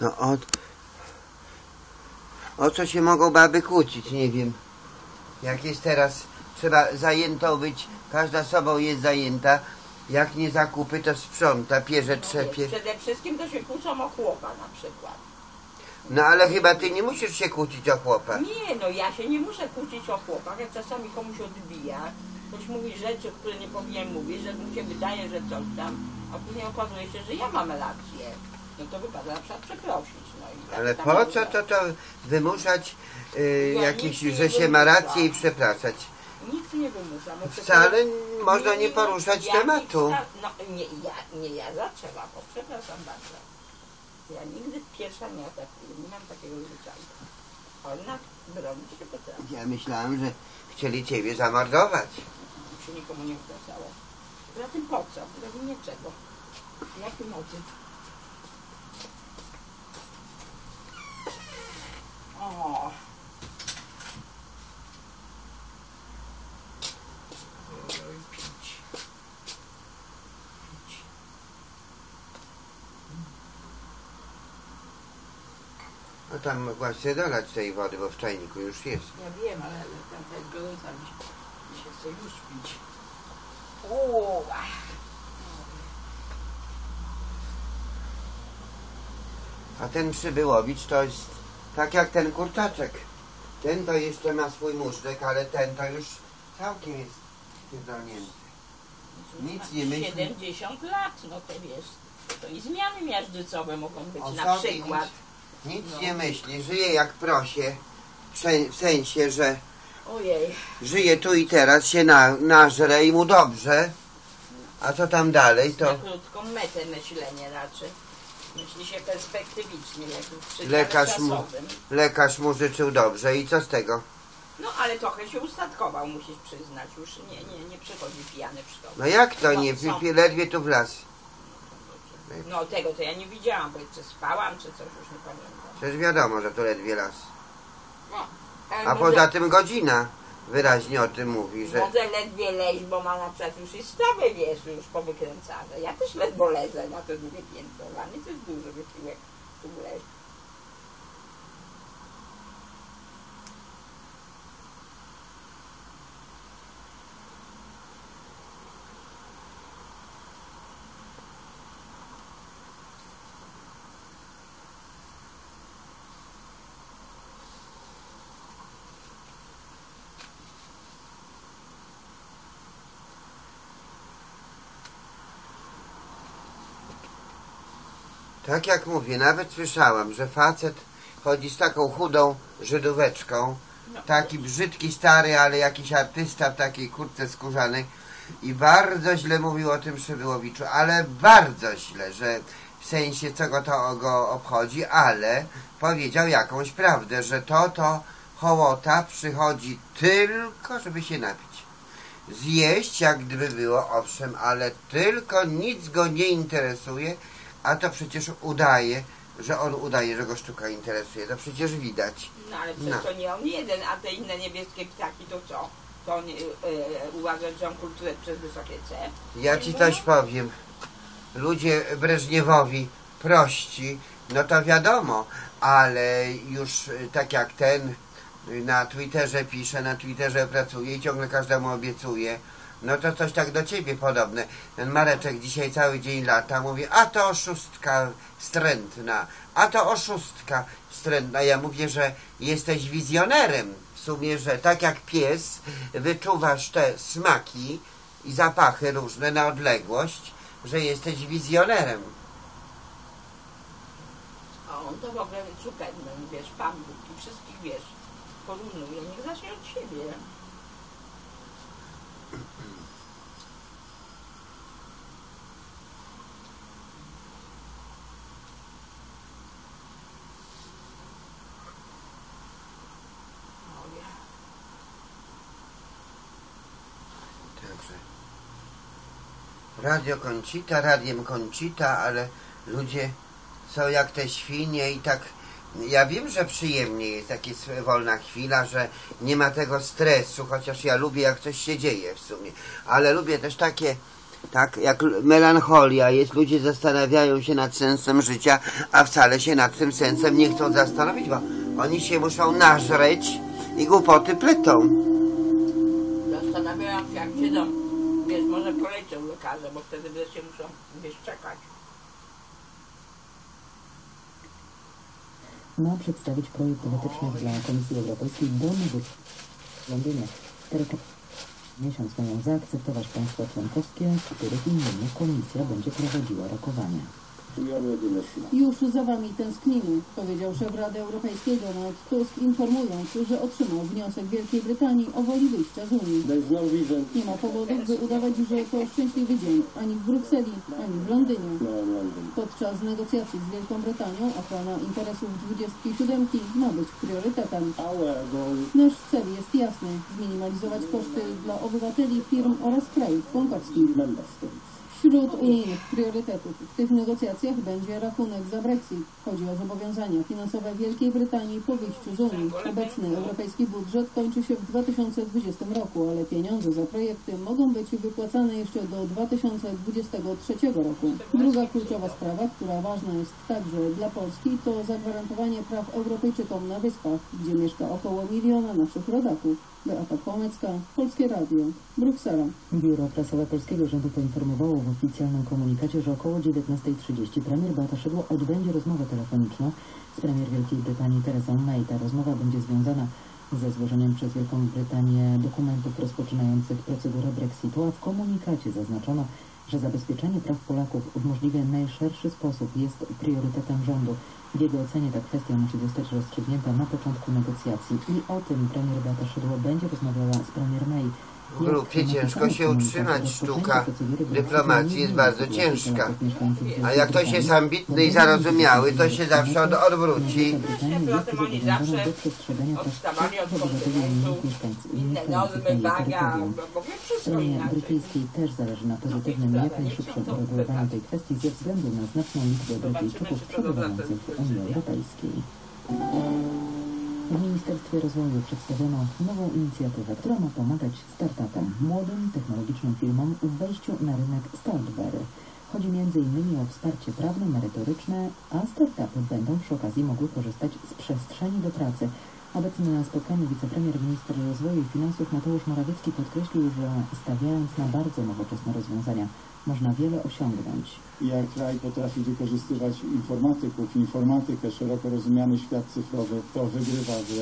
No o, o co się mogą baby kłócić, nie wiem. Jak jest teraz, trzeba zajętą być, każda sobą jest zajęta. Jak nie zakupy, to sprząta, pierze, trzepie. Przede wszystkim to się kłócą o chłopa na przykład. No ale chyba ty nie musisz się kłócić o chłopa. Nie, no ja się nie muszę kłócić o chłopach, jak czasami komuś odbija, ktoś mówi rzeczy, które nie powinien mówić, że mu się wydaje, że coś tam, a później okazuje się, że ja mam rację. No to wypada na przykład przeprosić. No i tak Ale po co to, to wymuszać y, Ja jakiś, nic nie że się ma wymuszam. rację i przepraszać? Nic nie wymuszam. No, Wcale można nie poruszać ja tematu. nic No nie ja, nie ja zaczęłam, bo przepraszam bardzo. Ja nigdy pierwsza nie atakuję, nie mam takiego zwyczaju. Ona bronić się potrafi. Ja myślałem, że chcieli ciebie zamordować. się nikomu nie opłacało. Poza tym po co? Robi niczego. Jaki motyw? O. Oj. No tam właśnie dolać tej wody, bo w czajniku już jest. Ja wiem, ale tam ta jest gorąca mi się, się chce już pić. Uuu. A ten przybyłowicz to jest tak jak ten kurczaczek. Ten to jeszcze ma swój muszczek, ale ten to już całkiem jest pierdolnięty. Nic nie myśli. 70 lat, no to wiesz. To i zmiany miażdżycowe mogą być O na przykład. Nic, nic No. nie myśli, żyje jak prosie. W sen- W sensie, że Ojej. żyje tu i teraz, się na, nażre i mu dobrze. A co tam dalej, Na to krótką metę myślenie raczej. Myśli się perspektywicznie, przykładem Lekarz mu- lekarz mu życzył dobrze i co z tego? No ale trochę się ustatkował, musisz przyznać. Już nie, nie, nie przychodzi pijany w szkołę. No jak to No, nie, są. ledwie tu w las. No tego to ja nie widziałam, bo czy spałam, czy coś, już nie pamiętam. Przecież wiadomo, że tu ledwie las. No, A może, poza tym godzina wyraźnie o tym mówi, że Może ledwie leź, bo ma na przykład już i stawy, wiesz, już powykręcane. Ja też ledwo lezę na to drugie piętro. Dla mnie to jest duży wysiłek tu leźć. Tak jak mówię, nawet słyszałam, że facet chodzi z taką chudą Żydóweczką, No. taki brzydki, stary, ale jakiś artysta w takiej kurtce skórzanej i bardzo źle mówił o tym Przybyłowiczu, ale bardzo źle, że w sensie co go to go obchodzi, ale powiedział jakąś prawdę, że to to hołota przychodzi tylko, żeby się napić. Zjeść jak gdyby było, owszem, ale tylko nic go nie interesuje, a to przecież udaje, że on udaje, że go sztuka interesuje. To przecież widać. No ale przecież No. to nie on jeden, a te inne niebieskie ptaki to co? To on e, e, uważa, że on kulturę przez wysokie C. Ja ci coś powiem. Ludzie Breżniewowi prości, no to wiadomo, ale już y, tak jak ten na Twitterze pisze, na Twitterze pracuje i ciągle każdemu obiecuje, no to coś tak do ciebie podobne. Ten Mareczek dzisiaj cały dzień lata, mówi, a to oszustka wstrętna, a to oszustka wstrętna. Ja mówię, że jesteś wizjonerem. W sumie, że tak jak pies wyczuwasz te smaki i zapachy różne na odległość, że jesteś wizjonerem. A on to w ogóle Zuckerman, wiesz, Pan Bóg i wszystkich, wiesz, porównuje. Niech zacznie od siebie. Ojej. Także. Radio Koncita, radiem Koncita, ale ludzie są jak te świnie i tak. Ja wiem, że przyjemnie jest, jest wolna chwila, że nie ma tego stresu, chociaż ja lubię, jak coś się dzieje w sumie. Ale lubię też takie Tak, jak melancholia jest, ludzie zastanawiają się nad sensem życia, a wcale się nad tym sensem nie chcą zastanowić, bo oni się muszą nażreć i głupoty pletą. Zastanawiałam się, jak siedzą, wiesz, może polecą lekarze, bo wtedy wreszcie muszą, wiesz, czekać. ma przedstawić projekt wytycznych dla Komisji Europejskiej do negocjacji w Londynie. Terytorium miesiąc mają zaakceptować państwa członkowskie, z których innymi Komisja będzie prowadziła rokowania. Już za wami tęsknimy, powiedział szef Rady Europejskiej Donald Tusk, informując, że otrzymał wniosek Wielkiej Brytanii o woli wyjścia z Unii. Nie ma powodów, by udawać, że to szczęśliwy dzień ani w Brukseli, ani w Londynie. Podczas negocjacji z Wielką Brytanią ochrona interesów 27 ma być priorytetem. Nasz cel jest jasny, zminimalizować koszty dla obywateli, firm oraz krajów członkowskich. Wśród unijnych priorytetów w tych negocjacjach będzie rachunek za Brexit. Chodzi o zobowiązania finansowe Wielkiej Brytanii po wyjściu z Unii. Obecny europejski budżet kończy się w 2020 roku, ale pieniądze za projekty mogą być wypłacane jeszcze do 2023 roku. Druga kluczowa sprawa, która ważna jest także dla Polski, to zagwarantowanie praw Europejczykom na Wyspach, gdzie mieszka około miliona naszych rodaków. Beata Płomecka, Polskie Radio, Bruksela. Biuro Prasowe Polskiego Rządu poinformowało w oficjalnym komunikacie, że około 19.30 premier Beata Szydło odbędzie rozmowę telefoniczną z premier Wielkiej Brytanii Teresą May. Ta rozmowa będzie związana ze złożeniem przez Wielką Brytanię dokumentów rozpoczynających procedurę Brexitu, a w komunikacie zaznaczono, że zabezpieczenie praw Polaków w możliwie najszerszy sposób jest priorytetem rządu. W jego ocenie ta kwestia musi zostać rozstrzygnięta na początku negocjacji i o tym premier Beata Szydło będzie rozmawiała z premier May. W grupie ciężko się utrzymać. Sztuka dyplomacji jest bardzo ciężka. A jak ktoś jest ambitny i zarozumiały, to się zawsze od, odwróci. Potem oni zawsze odstawali też zależy na pozytywnym jak najszybszym uregulowaniu tej kwestii ze względu na znaczną liczbę Brytyjczyków przebywających w Unii Europejskiej. W Ministerstwie Rozwoju przedstawiono nową inicjatywę, która ma pomagać startupom, młodym, technologicznym firmom w wejściu na rynek Startbery. Chodzi m.in. o wsparcie prawne, merytoryczne, a startupy będą przy okazji mogły korzystać z przestrzeni do pracy. Obecny na spotkaniu wicepremier minister rozwoju i finansów Mateusz Morawiecki podkreślił, że stawiając na bardzo nowoczesne rozwiązania, można wiele osiągnąć. Jak kraj potrafi wykorzystywać informatyków, informatykę, szeroko rozumiany świat cyfrowy, to wygrywa w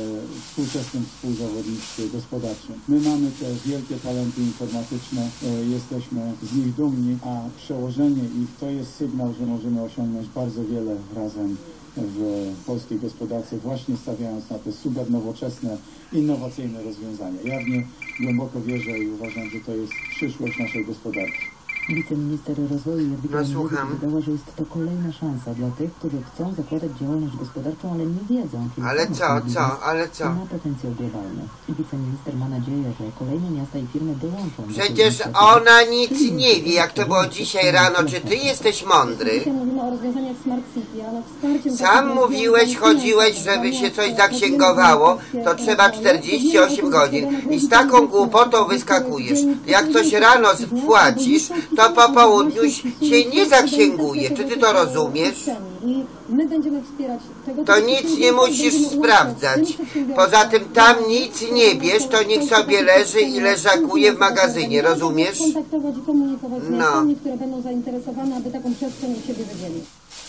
współczesnym współzawodnictwie gospodarczym. My mamy te wielkie talenty informatyczne, e, jesteśmy z nich dumni, a przełożenie ich to jest sygnał, że możemy osiągnąć bardzo wiele razem w polskiej gospodarce, właśnie stawiając na te super nowoczesne, innowacyjne rozwiązania. Ja w nie głęboko wierzę i uważam, że to jest przyszłość naszej gospodarki. Wiceminister rozwoju Jadwiga No, słucham. dodała, że jest to kolejna szansa dla tych, którzy chcą zakładać działalność gospodarczą, ale nie wiedzą, kim Ale co, co, ale co? ma potencjał globalny. I wiceminister ma nadzieję, że kolejne miasta i firmy dołączą do tej Przecież inicjatywy. ona nic nie wie, jak to było dzisiaj rano. Czy ty jesteś mądry? Dzisiaj mówimy o rozwiązaniach Smart City, ale wsparciem... Sam mówiłeś, chodziłeś, żeby się coś zaksięgowało, to trzeba 48 godzin. I z taką głupotą wyskakujesz. Jak coś rano spłacisz, to po południu się nie zaksięguje. Czy ty to rozumiesz? I my będziemy wspierać tego To nic nie musisz sprawdzać. Poza tym tam nic nie bierz, to niech sobie leży i leżakuje w magazynie, rozumiesz? kontaktować i komunikować z No. miastami, które będą zainteresowane, aby taką przestrzeń u siebie wydzielić.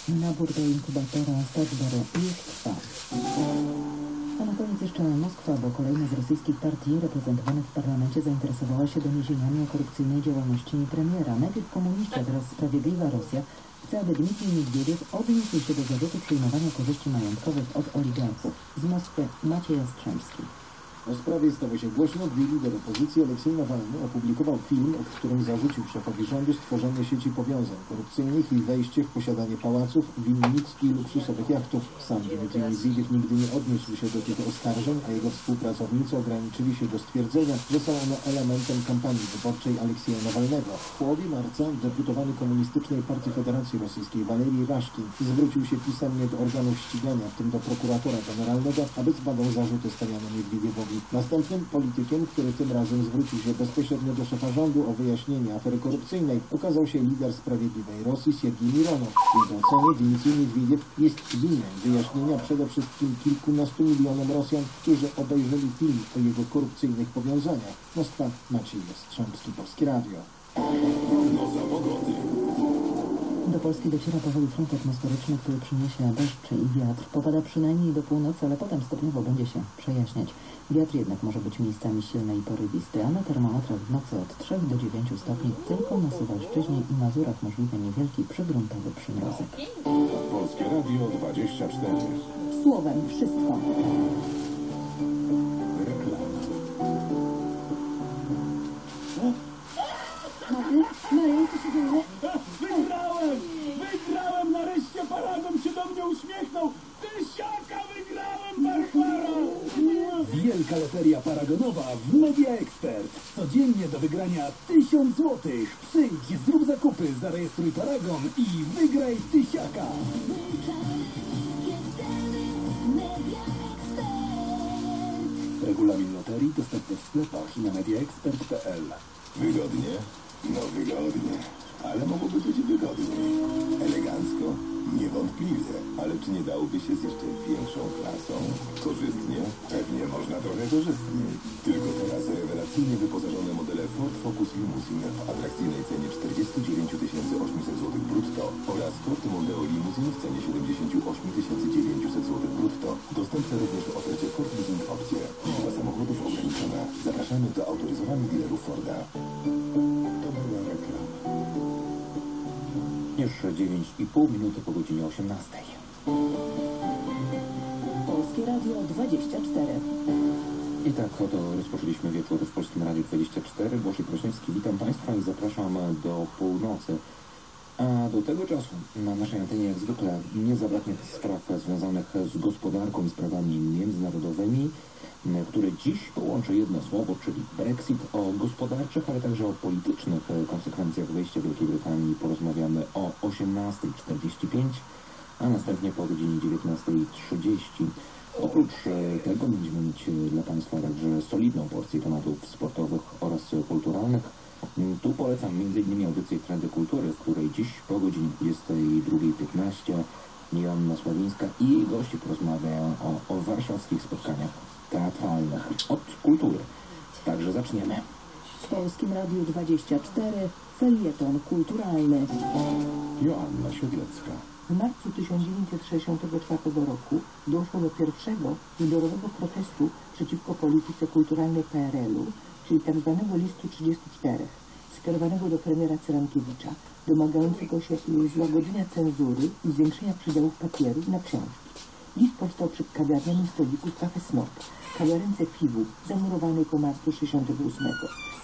Nabór do inkubatora już trwa. A na koniec jeszcze Moskwa, bo kolejna z rosyjskich partii reprezentowanych w parlamencie zainteresowała się doniesieniami o korupcyjnej działalności premiera. Najpierw komuniści, teraz Sprawiedliwa Rosja chce, aby Dmitrij Miedwiediew odniósł się do zarzutu przyjmowania korzyści majątkowych od oligarchów. Z Moskwy Maciej Jastrzębski. O sprawie stało się głośno, gdy lider opozycji Aleksiej Nawalny opublikował film, w którym zarzucił szefowi rządu stworzenie sieci powiązań korupcyjnych i wejście w posiadanie pałaców, winnic i luksusowych jachtów. Sam Dmitrij Medwiediew nigdy nie odniósł się do tych oskarżeń, a jego współpracownicy ograniczyli się do stwierdzenia, że są one elementem kampanii wyborczej Aleksieja Nawalnego. W połowie marca deputowany Komunistycznej Partii Federacji Rosyjskiej Walerii Raszkin zwrócił się pisemnie do organów ścigania, w tym do prokuratora generalnego, aby zbadał zarzuty stawiane Miedwiediewowi Polski. Następnym politykiem, który tym razem zwrócił się bezpośrednio do szefa rządu o wyjaśnienie afery korupcyjnej, okazał się lider Sprawiedliwej Rosji Siergiej Mironow. W jego ocenie Miedwiediew jest winien wyjaśnienia przede wszystkim kilkunastu milionom Rosjan, którzy obejrzeli film o jego korupcyjnych powiązaniach. Moskwa, Maciej Jastrzębski, Polskie Radio. Do Polski dociera powoli front atmosferyczny, który przyniesie deszcz i wiatr. Popada przynajmniej do północy, ale potem stopniowo będzie się przejaśniać. Wiatr jednak może być miejscami silny i porywisty, a na termometrach w nocy od 3 do 9 stopni tylko na Suwalszczyźnie i Mazurach możliwy niewielki przygruntowy przymrozek. Polskie Radio 24. Słowem wszystko. Reklama. Marty? Mają, co się dzieje? Wielka loteria paragonowa w Media Expert. Codziennie do wygrania 1000 złotych. Przyjdź, zrób zakupy, zarejestruj paragon i wygraj tysiaka. Regulamin loterii dostępny w sklepach i na mediaexpert.pl. Wygodnie? No wygodnie. Ale mogłoby być wygodniej. Elegancko? Niewątpliwie. Ale czy nie dałoby się z jeszcze większą klasą? Korzystnie? Pewnie można trochę korzystniej. Tylko teraz rewelacyjnie wyposażone modele Ford Focus Limousine w atrakcyjnej cenie 49 800 zł brutto oraz Ford Mondeo Limousine w cenie 78 900 zł brutto. Dostępne również w ofercie Ford Leasing Opcje. Liczba samochodów ograniczona. Zapraszamy do autoryzowanych dealerów Forda. Jeszcze 9,5 minuty po godzinie 18. Polskie Radio 24. I tak oto rozpoczęliśmy wieczór w Polskim Radiu 24. Błożej Krośniewski, witam Państwa i zapraszam do północy. A do tego czasu na naszej antenie jak zwykle nie zabraknie spraw związanych z gospodarką i sprawami międzynarodowymi, które dziś połączy jedno słowo, czyli Brexit. O gospodarczych, ale także o politycznych konsekwencjach wejścia Wielkiej Brytanii porozmawiamy o 18.45, a następnie po godzinie 19.30. Oprócz tego będziemy mieć dla Państwa także solidną porcję tematów sportowych oraz kulturalnych. Tu polecam m.in. audycję Trendy Kultury, w której dziś po godzinie 22.15 Joanna Sławińska i jej goście porozmawiają o, o warszawskich spotkaniach teatralnych od kultury. Także zaczniemy. W Polskim Radiu 24 felieton kulturalny. Joanna Siedlecka. W marcu 1964 roku doszło do pierwszego zbiorowego protestu przeciwko polityce kulturalnej PRL-u, czyli tzw. listu 34, skierowanego do premiera Cyrankiewicza, domagającego się złagodzenia cenzury i zwiększenia przydziałów papieru na książki. List powstał przy kawiarnianym stoliku Cafe Snop, kawiarence piwu, zamurowanej po marcu 68.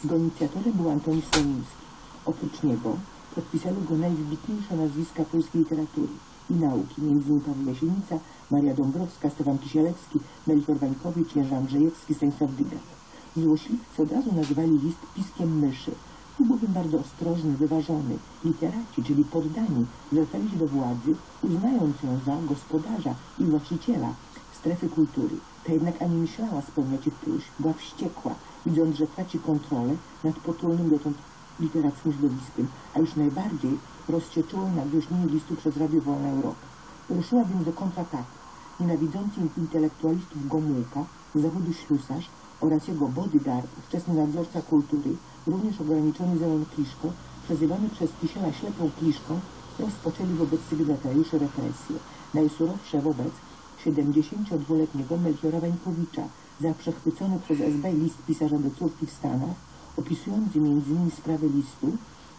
Jego inicjatorem był Antoni Słoniński. Oprócz niego podpisali go najwybitniejsze nazwiska polskiej literatury i nauki, m.in. Paweł Jasienica, Maria Dąbrowska, Stefan Kisielewski, Melchior Wańkowicz, Jerzy Andrzejewski, Stanisław Dygat. Złośliwcy od razu nazywali list piskiem myszy. Był bowiem bardzo ostrożny, wyważony. Literaci, czyli poddani, zwracali się do władzy, uznając ją za gospodarza i właściciela strefy kultury. Ta jednak ani myślała spełniać ich próśb, była wściekła, widząc, że traci kontrolę nad potulnym dotąd literackim środowiskiem, a już najbardziej rozcieczyło nagłośnienie listu przez Radio Wolna Europa. Ruszyła więc do kontrataku. Nienawidzący intelektualistów Gomułka, z zawodu ślusarz oraz jego bodyguard, ówczesny nadzorca kultury, również ograniczony Zenon Kliszko, przezywany przez Kisiela ślepą Kliszką, rozpoczęli wobec sygnatariuszy represje. Najsurowsze wobec 72-letniego Melchiora Wańkowicza za przechwycony przez SB list pisarza do córki w Stanach, opisujący m.in. sprawę listu,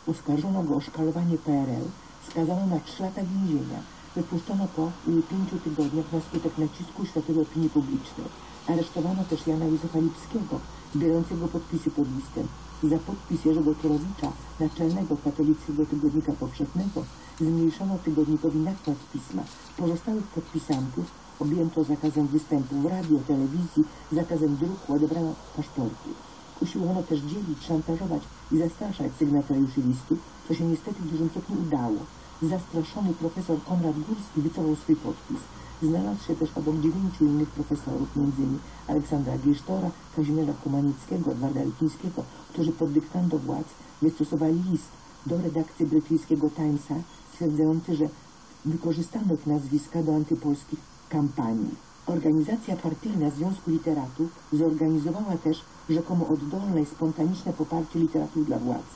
oskarżono go o szkalowanie PRL, skazano na 3 lata więzienia. Wypuszczono po y, pięciu tygodniach na skutek nacisku światowej opinii publicznej. Aresztowano też Jana Józefa Lipskiego, zbierającego podpisy pod listem. Za podpis Jerzego Turowicza, naczelnego katolickiego tygodnika powszechnego, zmniejszono tygodnikowi nakład pisma. Pozostałych podpisantów objęto zakazem występu w radio, telewizji, zakazem druku, odebrano paszporty. Usiłowano też dzielić, szantażować i zastraszać sygnatariuszy listu, co się niestety w dużym stopniu udało. Zastraszony profesor Konrad Górski wycofał swój podpis. Znalazł się też obok dziewięciu innych profesorów, m.in. Aleksandra Gisztora, Kazimierza Humanieckiego, Edwarda Lipińskiego, którzy pod dyktando władz wystosowali list do redakcji brytyjskiego Timesa stwierdzający, że wykorzystano ich nazwiska do antypolskich kampanii. Organizacja partyjna Związku Literatów zorganizowała też rzekomo oddolne i spontaniczne poparcie literatów dla władz.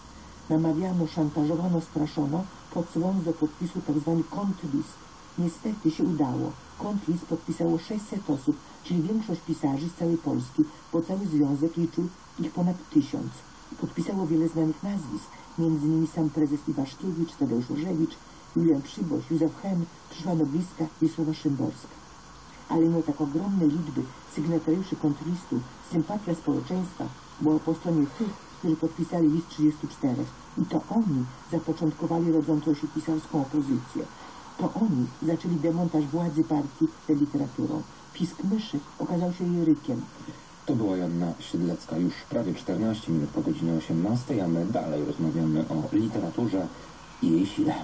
Namawiano, szantażowano, straszono, podsyłając do podpisu tzw. kontlist. Niestety się udało. Kontlist podpisało 600 osób, czyli większość pisarzy z całej Polski, bo cały związek liczył ich ponad tysiąc. Podpisało wiele znanych nazwisk, m.in. sam prezes Iwaszkiewicz, Tadeusz Różewicz, Julian Przyboś, Józef Hem, przyszła noblistka Wisława Szymborska. Ale mimo tak ogromnej liczby sygnatariuszy kontrlistów, sympatia społeczeństwa była po stronie tych, którzy podpisali list 34. I to oni zapoczątkowali rodzącą się pisarską opozycję. To oni zaczęli demontaż władzy partii literaturą. Pisk myszy okazał się jej rykiem. To była Joanna Siedlecka już prawie 14 minut po godzinie 18, a my dalej rozmawiamy o literaturze i jej sile.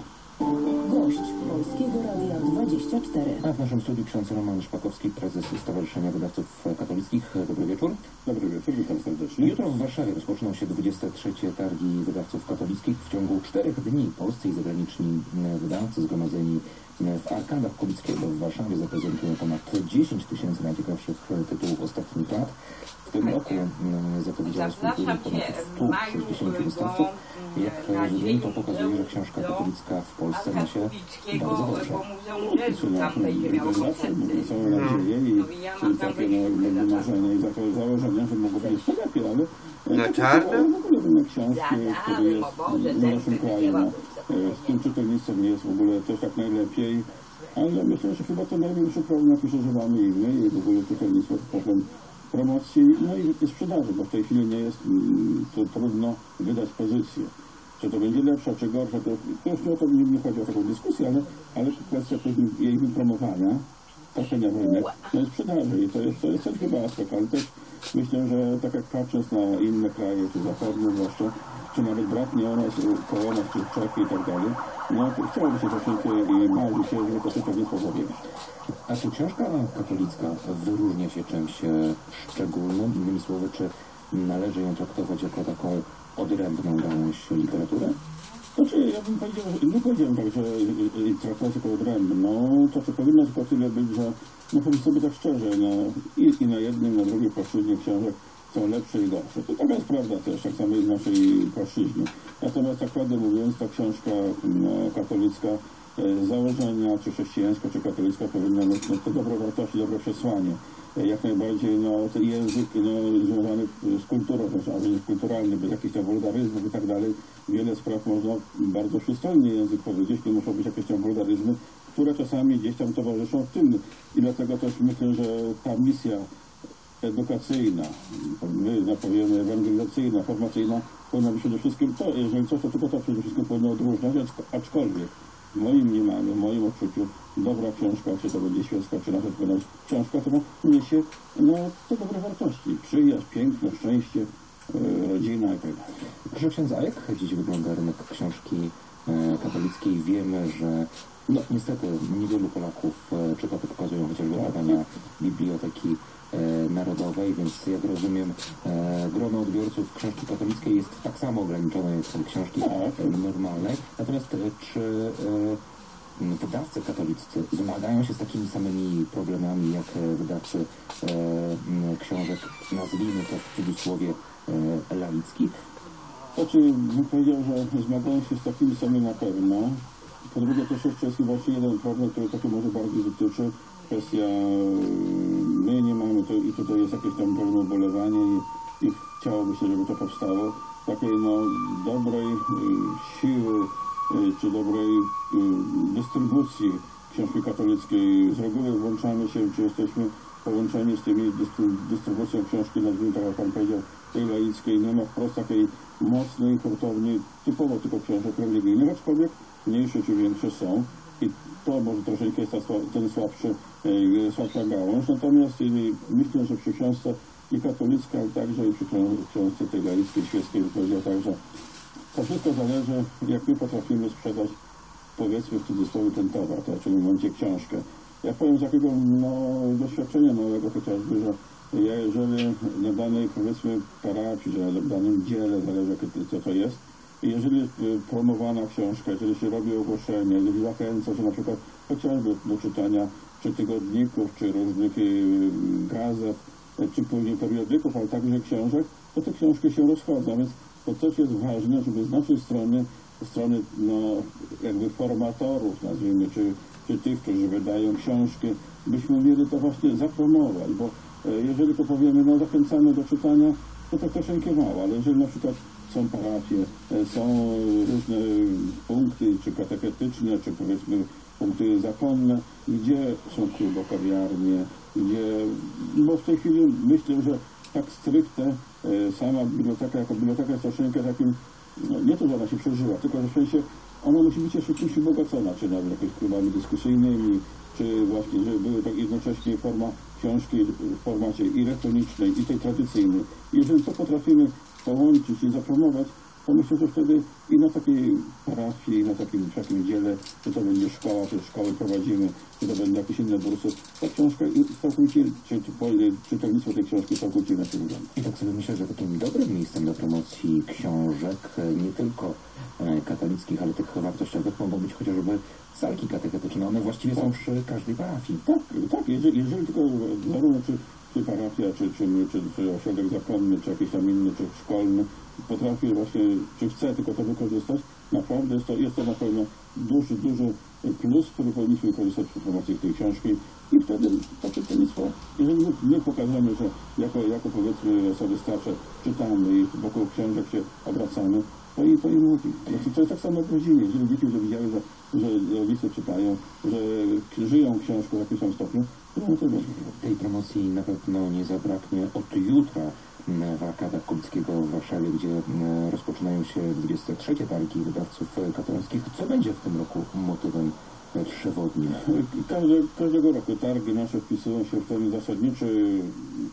Gość Polskiego Radia 24. A w naszym studiu ksiądz Roman Szpakowski, prezes Stowarzyszenia Wydawców Katolickich. Dobry wieczór. Dobry wieczór, witam serdecznie. Jutro w Warszawie rozpoczną się 23 targi wydawców katolickich. W ciągu czterech dni polscy i zagraniczni wydawcy zgromadzeni w Arkadach Kubickiego w Warszawie zaprezentują ponad 10 tysięcy najciekawszych tytułów ostatnich lat. W tym roku e, zapowiedziała swój udział ponad 160 wystawców. Jak rozumiem, to pokazuje, że książka katolicka w Polsce ma się bardzo dobrze. są nadzieje i No ja i tam takie no, marzenia i takie założenia, że mogłoby jeszcze lepiej, ale Na takie czarno? ale w ogóle rynek książki, który jest w naszym kraju, no, e, z tym czytelnictwem nie jest w ogóle też jak najlepiej, ale myślę, że chyba to największy problem, jaki przeżywamy i my, i w ogóle czytelnictwo, problem promocji, no i sprzedaży, bo w tej chwili nie jest mm, to trudno wydać pozycję. Czy to będzie lepsza, czy gorsza, to, to już to nie, nie chodzi o taką dyskusję, ale, ale kwestia jej wypromowania, trafienia w rynek, no i sprzedaży. I to jest, to jest chyba aspekt, ale też myślę, że tak jak patrząc na inne kraje, czy zachodnie zwłaszcza, czy nawet brak nie o nas, koło nas, czy Czechy i tak dalej, no to chciałoby się troszeczkę i marzy się, żeby to czytelnictwo powiększyć. A czy książka katolicka wyróżnia się czymś e, szczególnym? Innymi słowy, czy należy ją traktować jako taką odrębną gałąź literatury? Znaczy, ja bym powiedział, nie powiedziałem tak, że traktacja to odrębne. No, to czy powinno tylko tyle być, że no powiem sobie tak szczerze, no, i, i na jednym, i na drugim płaszczyźnie książek są lepsze i gorsze. To taka jest prawda też, tak samo jest w naszej płaszczyźnie. Natomiast tak prawdę mówiąc, ta książka no, katolicka e, z założenia, czy chrześcijańska, czy katolicka powinna mieć no, te dobre wartości, dobre przesłanie. E, Jak najbardziej no, język no, związany z kulturą, też, a więc kulturalny, bez jakichś tam wulgaryzmów i tak dalej. Wiele spraw można bardzo przystojnie język powiedzieć, nie muszą być jakieś tam wulgaryzmy, które czasami gdzieś tam towarzyszą w tym. I dlatego też myślę, że ta misja edukacyjna, my no, powiemy ewangelizacyjna, formacyjna, powinna być przede wszystkim to, jeżeli coś, to tylko to przede wszystkim powinno odróżniać, acz- aczkolwiek w moim mniemaniu, w moim odczuciu dobra książka, czy to będzie świecka, czy nawet będą książka, która niesie no, te dobre wartości, przyjaźń, piękno, szczęście, e, rodzina i tak dalej. Proszę księdza, a jak dziś wygląda rynek książki e, katolickiej? Wiemy, że no niestety niewielu Polaków e, czyta, to pokazują chociażby badania Biblioteki Narodowej, więc jak rozumiem e, grono odbiorców książki katolickiej jest tak samo ograniczone jak książki e, normalnej. Natomiast e, czy e, wydawcy katoliccy zmagają się z takimi samymi problemami jak e, wydawcy e, książek, nazwijmy to w cudzysłowie, e, laickich? Znaczy, bym powiedział, że zmagają się z takimi samymi na pewno. Po drugie też jeszcze jest chyba jeden problem, który taki może bardziej dotyczy. Kwestia, e, my nie mamy, to, i tutaj jest jakieś tam pewne ubolewanie i, i chciałoby się, żeby to powstało, takiej no dobrej e, siły, e, czy dobrej e, dystrybucji książki katolickiej. Z reguły włączamy się, czy jesteśmy połączeni z tymi dystry, dystrybucją książki, nazwijmy tak jak Pan powiedział, tej laickiej. Nie ma wprost takiej mocnej hurtowni, typowo tylko książek religijnych, aczkolwiek mniejsze czy większe są. I to może troszeczkę jest ten słabszy, e, słabsza gałąź. Natomiast myślę, że przy książce i katolickiej, ale także i przy ksią- książce tej laickiej, świeckiej, bym powiedział tak, że to wszystko zależy, jak my potrafimy sprzedać, powiedzmy w cudzysłowie, ten towar, to czyli w momencie książkę. Ja powiem z takiego no, doświadczenia małego chociażby, że ja jeżeli na danej powiedzmy parafii, że na danym dziele, zależy co to jest, jeżeli jest y, promowana książka, jeżeli się robi ogłoszenie, jeżeli zachęca się na przykład chociażby do czytania czy tygodników, czy różnych y, gazet, y, czy później periodyków, ale także książek, to te książki się rozchodzą, więc to też jest ważne, żeby z naszej strony, strony no, jakby formatorów, nazwijmy, czy, czy tych, którzy wydają książki, byśmy mieli to właśnie zapromować, bo jeżeli to powiemy, no zachęcamy do czytania, to tak troszeczkę mało, ale jeżeli na przykład są parafie, e, są różne punkty, czy katechetyczne, czy powiedzmy punkty zakonne, gdzie są klubo, kawiarnie, gdzie, bo w tej chwili myślę, że tak stricte e, sama biblioteka jako biblioteka jest troszeczkę takim, no, nie to, że ona się przeżyła, tylko że w sensie ona musi być jeszcze czymś ubogacona, czy nawet jakimiś klubami dyskusyjnymi, czy właśnie, żeby były tak jednocześnie forma książki w formacie i elektronicznej, i tej tradycyjnej. Jeżeli to potrafimy połączyć i zapromować, to myślę, że wtedy i na takiej parafii, i na takim, takim dziele, czy to będzie szkoła, czy szkoły prowadzimy, czy to będą jakieś inne bursy, ta książka całkowicie, czy, czytelnictwo tej książki całkowicie inaczej wygląda. I tak sobie myślę, że takim dobrym miejscem do promocji książek, e, nie tylko e, katolickich, ale tych wartościowych, mogą być chociażby salki katechetyczne. One właściwie są przy każdej parafii. Tak, tak, jeżeli, jeżeli tylko zarówno czy, parafia, czy, czy, czy, czy ośrodek zakonny, czy jakiś tam inny, czy szkolny potrafi właśnie, czy chce tylko to wykorzystać, naprawdę jest to, jest to na pewno duży, duży plus, który powinniśmy wykorzystać przy promocji tej książki i wtedy to czytelnictwo, jeżeli my, my pokażemy, że jako, jako powiedzmy osoby starsze czytamy i wokół książek się obracamy, to i to i mówi. Znaczy, to jest tak samo w rodzinie. Jeżeli dzieci już widziały, że, że rodzice czytają, że żyją książką w jakimś tam stopniu, to Tej promocji na pewno nie zabraknie od jutra w Arkadach Kulickiego w Warszawie, gdzie m, rozpoczynają się 23 targi wydawców katolickich. Co będzie w tym roku motywem przewodnim? Każde, każdego roku targi nasze wpisują się w ten zasadniczy,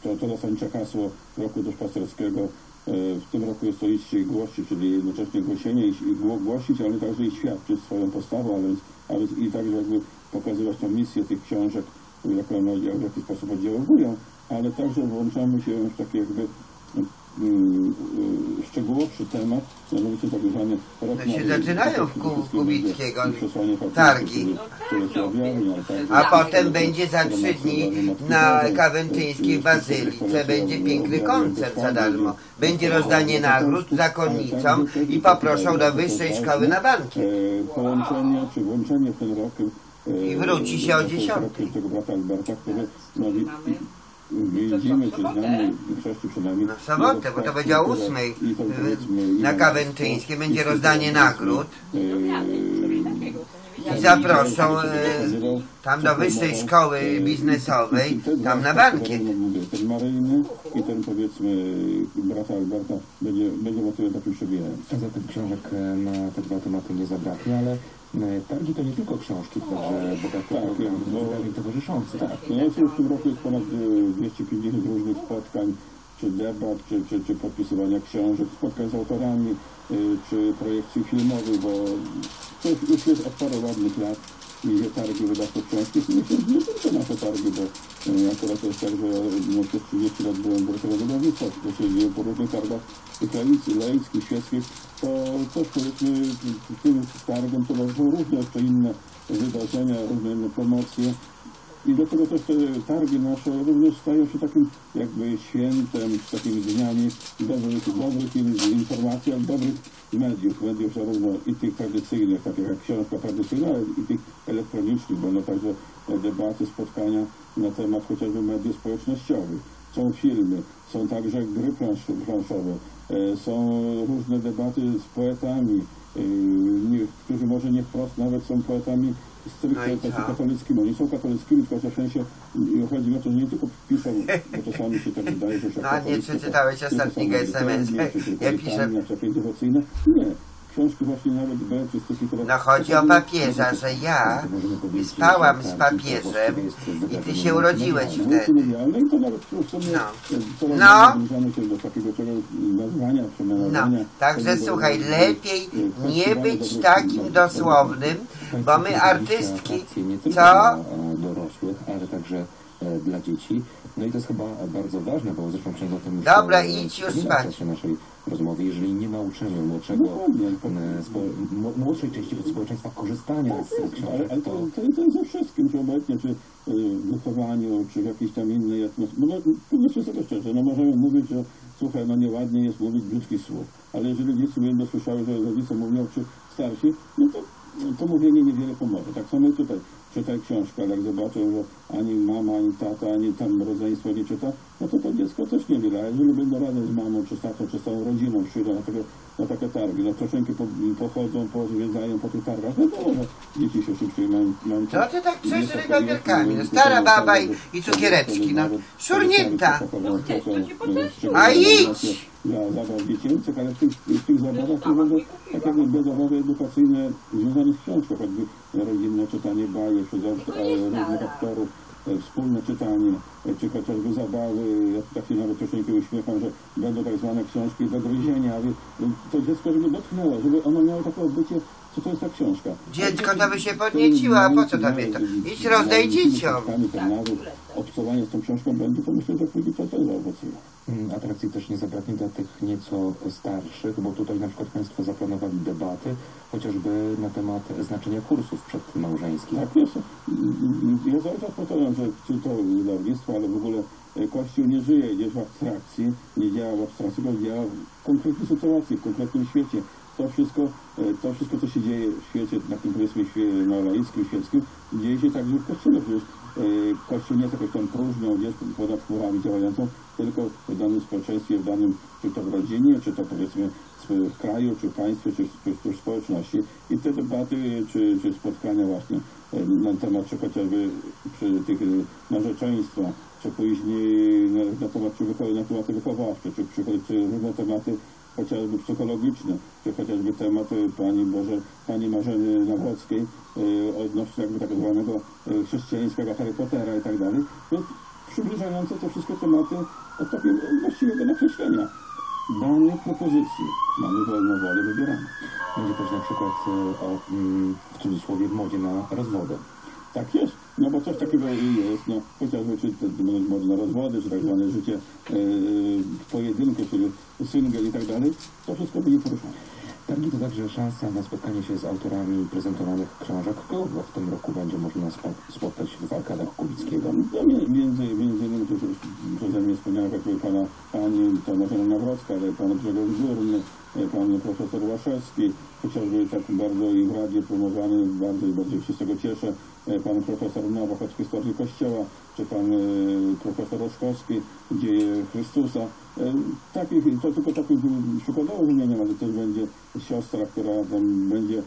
to, to zasadnicze hasło roku duszpasterskiego. E, W tym roku jest to iść i głosić, czyli jednocześnie głosienie i i gło- głosić, ale także i świadczyć swoją postawą, ale, ale i także jakby pokazywać tą misję tych książek, jak one w jaki sposób oddziałują, ale także włączamy się w taki jakby mm, y, szczegółowszy temat, mianowicie tak zwany rok No się zaczynają w Kubickiego targi. które- które A potem będzie za trzy dni na Kawęczyńskiej Bazylice będzie piękny koncert za darmo. Będzie rozdanie nagród zakonnicom i poproszą do wyższej szkoły na banki. E, Połączenie czy włączenie w ten rok e, I wróci się o 10:00. tego brata Alberta, który no, widzimy, czy znamy w większości przynajmniej. Na sobotę, bo to będzie o ósmej. i Na Kawęczyńskiej będzie rozdanie nagród. e, I zaproszą e, tam do wyższej szkoły biznesowej, tam na bankiet. Ten maryjny i ten powiedzmy brata Alberta będzie, będzie motywem takim przebijającym. A zatem książek e, na te dwa tematy nie zabraknie, ale targi to nie tylko książki, także bogaty Tak, program no. wydarzeń towarzyszących. Tak, no ja w tym roku jest ponad e, 250 różnych spotkań, czy debat, czy, czy, czy podpisywania książek, spotkań z autorami, e, czy projekcji filmowych, bo to już, jest od paru ładnych lat idzie targi wydawców książki. Że nie tylko nasze targi, bo e, akurat to jest tak, że no, przez 30 lat byłem dyrektorem wydawnictwa, to się dzieje po różnych targach ukraińskich, leickich, świeckich, to też powiedzmy tym targom towarzyszą różne jeszcze inne wydarzenia, różne inne promocje. I dlatego też te targi nasze również stają się takim jakby świętem, takimi dniami dobrych, dobrych in- informacji, ale dobrych mediów, mediów zarówno i tych tradycyjnych, takich jak książka tradycyjna, ale i tych elektronicznych, będą także debaty, spotkania na temat chociażby mediów społecznościowych. Są filmy, są także gry plansz- planszowe, są różne debaty z poetami, e, którzy może nie wprost nawet są poetami stricte No katolickimi. Oni są katolickimi, tylko w sensie i chodzi o to, że nie tylko piszą, bo czasami się tak wydaje, że No, nie przeczytałeś medytownie, czy tylko Ja piszę-. Nie. No chodzi o papieża, że ja spałam z papieżem i ty się urodziłeś wtedy. No. No. No, także słuchaj, lepiej nie być takim dosłownym, bo my artystki, co? e, dorosłych, ale także e, dla dzieci. No i to jest chyba bardzo ważne, bo zresztą ksiądz o tym Dobra, idź już spać. naszej rozmowy. Jeżeli nie nauczymy młodszego, Dokładnie. e, spo, m- młodszej części społeczeństwa korzystania z Ale, książek, ale to, to, to jest ze wszystkim, czy obecnie, czy y, w wychowaniu, czy w jakiejś tam innej atmosferze. No, no, powiedzmy sobie szczerze, no możemy mówić, że słuchaj, no nieładnie jest mówić brzydkich słów, ale jeżeli dzieci będą słyszały, że rodzice mówią, czy starsi, no to, to mówienie niewiele pomoże. Tak samo i tutaj. Czytaj książkę, ale jak zobaczą, że ani mama, ani tata, ani tam rodzeństwo nie czyta, no to to dziecko też niewiele. A jeżeli będą razem z mamą, czy z tatą, czy z całą rodziną przyjdą takie, na takie targi, no troszeczkę po, pochodzą, pozwiedzają po tych targach, no to może dzieci się szybciej mają... mają Co ty tak trzęsiesz papierkami? No, stara baba i- i cukiereczki, no. Szurnięta. A idź! Dla zabaw dziecięcych, ale w tych, w tych zabawach to będą tak jakby zabawy edukacyjne związane z książką, choćby rodzinne czytanie bajek, czy e, różnych aktorów, e, wspólne czytanie, e, czy chociażby zabawy, ja tak się nawet troszeczkę uśmiecham, że będą tak zwane książki do gryzienia, to dziecko żeby dotknęło, żeby ono miało takie odbycie, co to jest ta książka. Dziecko to by się podnieciło, a po co tobie to? Idź rozdaj dzieciom. Obcowania z tą książką będzie, to myślę, że później to też zaowocuje. Mm, Atrakcji też nie zabraknie dla tych nieco starszych, bo tutaj na przykład Państwo zaplanowali debaty, chociażby na temat znaczenia kursów przedmałżeńskich. Tak, jest. Ja cały czas powtarzam, że czy to wydawnictwo, ale w ogóle e, Kościół nie żyje gdzieś w abstrakcji, nie działa w abstrakcji, tylko działa w konkretnej sytuacji, w konkretnym świecie. To wszystko, e, to wszystko, co się dzieje w świecie, takim powiedzmy laickim, świeckim, dzieje się także w Kościele. Przecież e, Kościół nie jest jakąś tam próżnią gdzieś ponad chmurami działającą, tylko w danym społeczeństwie, w danym, czy to w rodzinie, czy to powiedzmy w kraju, czy w państwie, czy, czy, czy w społeczności. I te debaty, czy, czy spotkania właśnie na temat, czy chociażby przy tych e, narzeczeństwa, czy później na, na temat, czy wychowy, na tematy wychowawcze, czy, czy, czy różne tematy chociażby psychologiczne, czy chociażby temat e, pani Boże, pani Marzeny Nawrockiej e, odnośnie jakby tak zwanego chrześcijańskiego Harry Pottera i tak dalej. No, przybliżające te wszystkie tematy takiego właściwego nakreślenia danej propozycji. Mamy wolną wolę, wybieramy. Będzie też na przykład e, o, mm, w cudzysłowie, modzie na rozwodę. Tak jest, no bo coś takiego jest, no chociażby czy można rozwody, czy tak zwane życie e, w pojedynku, czyli single i tak dalej, to wszystko będzie poruszane. Targi to także szansa na spotkanie się z autorami prezentowanych książek, kogo w tym roku będzie można spo- spotkać w arkadach Kubickiego. No, mi- między, między innymi to przeze mnie wspomniałem choćby pana, pani Tomasza Nawrocka, ale pan Grzegorz Górny, e, pan profesor Łaszewski, chociażby tak bardzo i w Radzie promowany, bardzo i bardzo się z tego cieszę, e, pan profesor Nowak od historii Kościoła, czy pan e, profesor Oszkowski, Dzieje Chrystusa. E, Takich, to tylko takich przykładowo wymieniam, ale też będzie siostra, która tam będzie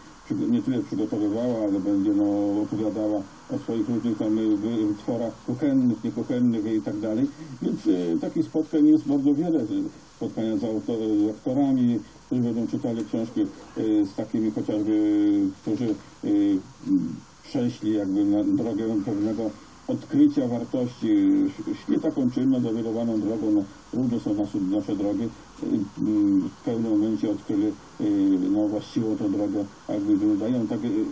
nie tyle przygotowywała, ale będzie no, opowiadała o swoich różnych tam wy- wytworach kuchennych, niekuchennych i tak dalej. Więc y, takich spotkań jest bardzo wiele. Spotkania z, auto, z aktorami, którzy będą czytali książki y, z takimi chociażby, którzy m, przeszli jakby na drogę pewnego odkrycia wartości. Sz- Szli taką czynną, zawirowaną drogą, no, różne są nasze, nasze drogi. Y, y, W pewnym momencie odkryli y, no, właściwą tą drogę, jakby dają takie y,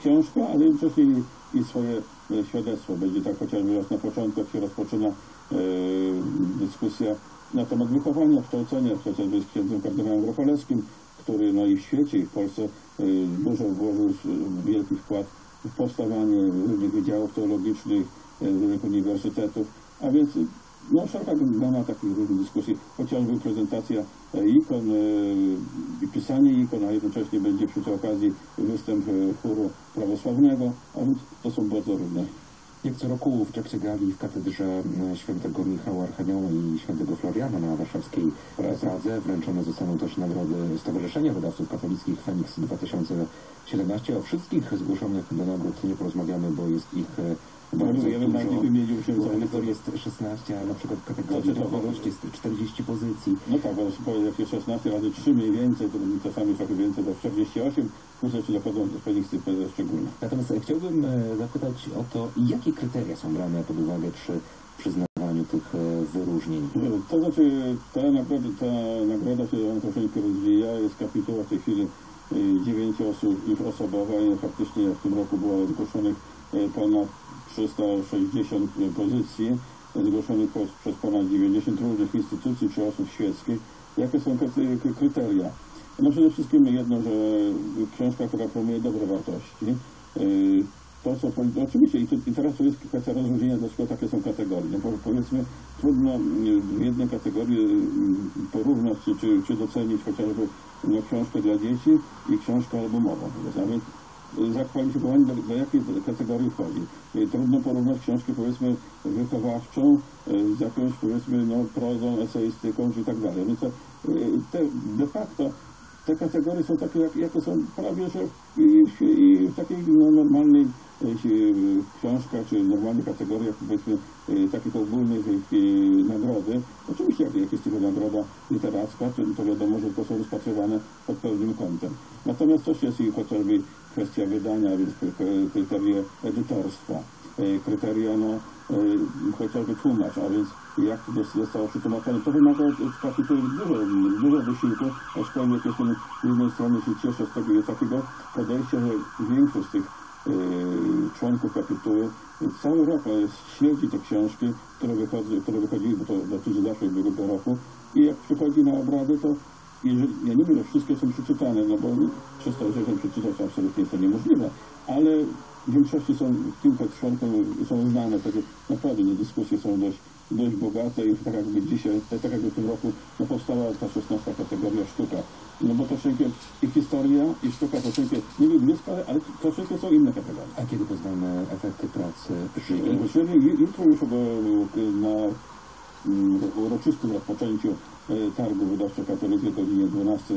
książka, ale jednocześnie i, i swoje świadectwo. Będzie tak chociażby raz na początku, jak się rozpoczyna dyskusja na temat wychowania, kształcenia, chociażby z księdzem kardynałem Grofalewskim, który no i w świecie, i w Polsce dużo włożył wielki wkład w powstawanie różnych wydziałów teologicznych, e, różnych uniwersytetów, a więc no, szeroka gama takich różnych dyskusji, chociażby prezentacja e, ikon e, i pisanie ikon, a jednocześnie będzie przy tej okazji występ e, chóru prawosławnego, a więc to są bardzo różne. Jak co roku w trakcie gali w katedrze e, świętego Michała Archanioła i świętego Floriana na warszawskiej Pradze wręczone zostaną też nagrody Stowarzyszenia Wydawców Katolickich Feniks 2017. O wszystkich zgłoszonych do nagród nie porozmawiamy, bo jest ich e, bardzo Ja bym nawet nie wymienił się Bo za kategorii jest 16, a na przykład kategorii To czy to duchowość jest 40 pozycji. No tak, bo powiem, jakieś 16 razy 3 mniej więcej, to czasami trochę więcej, do 48, później czy dochodzą do pewnych tych szczególnych. Natomiast e, chciałbym e, zapytać o to, jakie kryteria są brane pod uwagę przy przyznawaniu tych e, wyróżnień. To znaczy, ta nagroda, ta nagroda się troszeczkę rozwija, jest kapituła w tej chwili 9 osób ich osobowa i faktycznie w tym roku było zgłoszonych ponad 360 pozycji, zgłoszonych przez ponad 90 różnych instytucji czy osób świeckich. Jakie są kry- kry- kryteria? No przede wszystkim jedno, że książka, która promuje dobre wartości, y, to, powi- no oczywiście i, i teraz to jest kwestia rozróżnienia, dlaczego takie są kategorie. No, bo powiedzmy, trudno y, w jednej kategorii y, porównać czy, czy, docenić chociażby no, książkę dla dzieci i książkę albumową. A więc y, zakwalifikowani do, do jakiej kategorii wchodzi. Y, Trudno porównać książkę powiedzmy wychowawczą y, z jakąś powiedzmy no, prozą, eseistyką czy tak dalej. Więc to, y, te, de facto te kategorie są takie, jak, jakie są prawie, że i, w- i w takiej no, normalnej książkach, czy normalnych kategoriach, powiedzmy, takich ogólnych nagrody. Oczywiście, jak, jest tylko nagroda literacka, to, to wiadomo, że to są rozpatrywane pod pewnym kątem. Natomiast też jest i chociażby kwestia wydania, więc kry- kry- kryteria edytorstwa, e, kryteria no, e, chociażby tłumacz, a więc jak to zos- zostało przetłumaczone. To wymaga kapituły dużo, dużo wysiłku, aczkolwiek jestem z jednej strony się cieszę z tego takiego podejścia, że większość z tych e, członków kapituły cały rok śledzi te książki, które, wychodzi, które wychodziły, bo to dotyczy zawsze ubiegłego roku i jak przychodzi na obrady, to jeżeli, ja nie wiem, że wszystkie są przeczytane, no bo 360 przeczytać absolutnie jest to niemożliwe, ale w większości są kilka członków są znane, takie naprawdę no, dyskusje są dość, dość bogate i tak jakby dzisiaj, tak jakby w tym roku no, powstała ta 16 kategoria sztuka. No bo troszeczkę i historia, i sztuka troszeczkę, nie wiem blisko, ale troszeczkę są inne kategorie. A kiedy poznamy efekty pracy ju- jutro już ob- na mm, uroczystym rozpoczęciu e, targu wydawczo-katolickiej o godzinie 12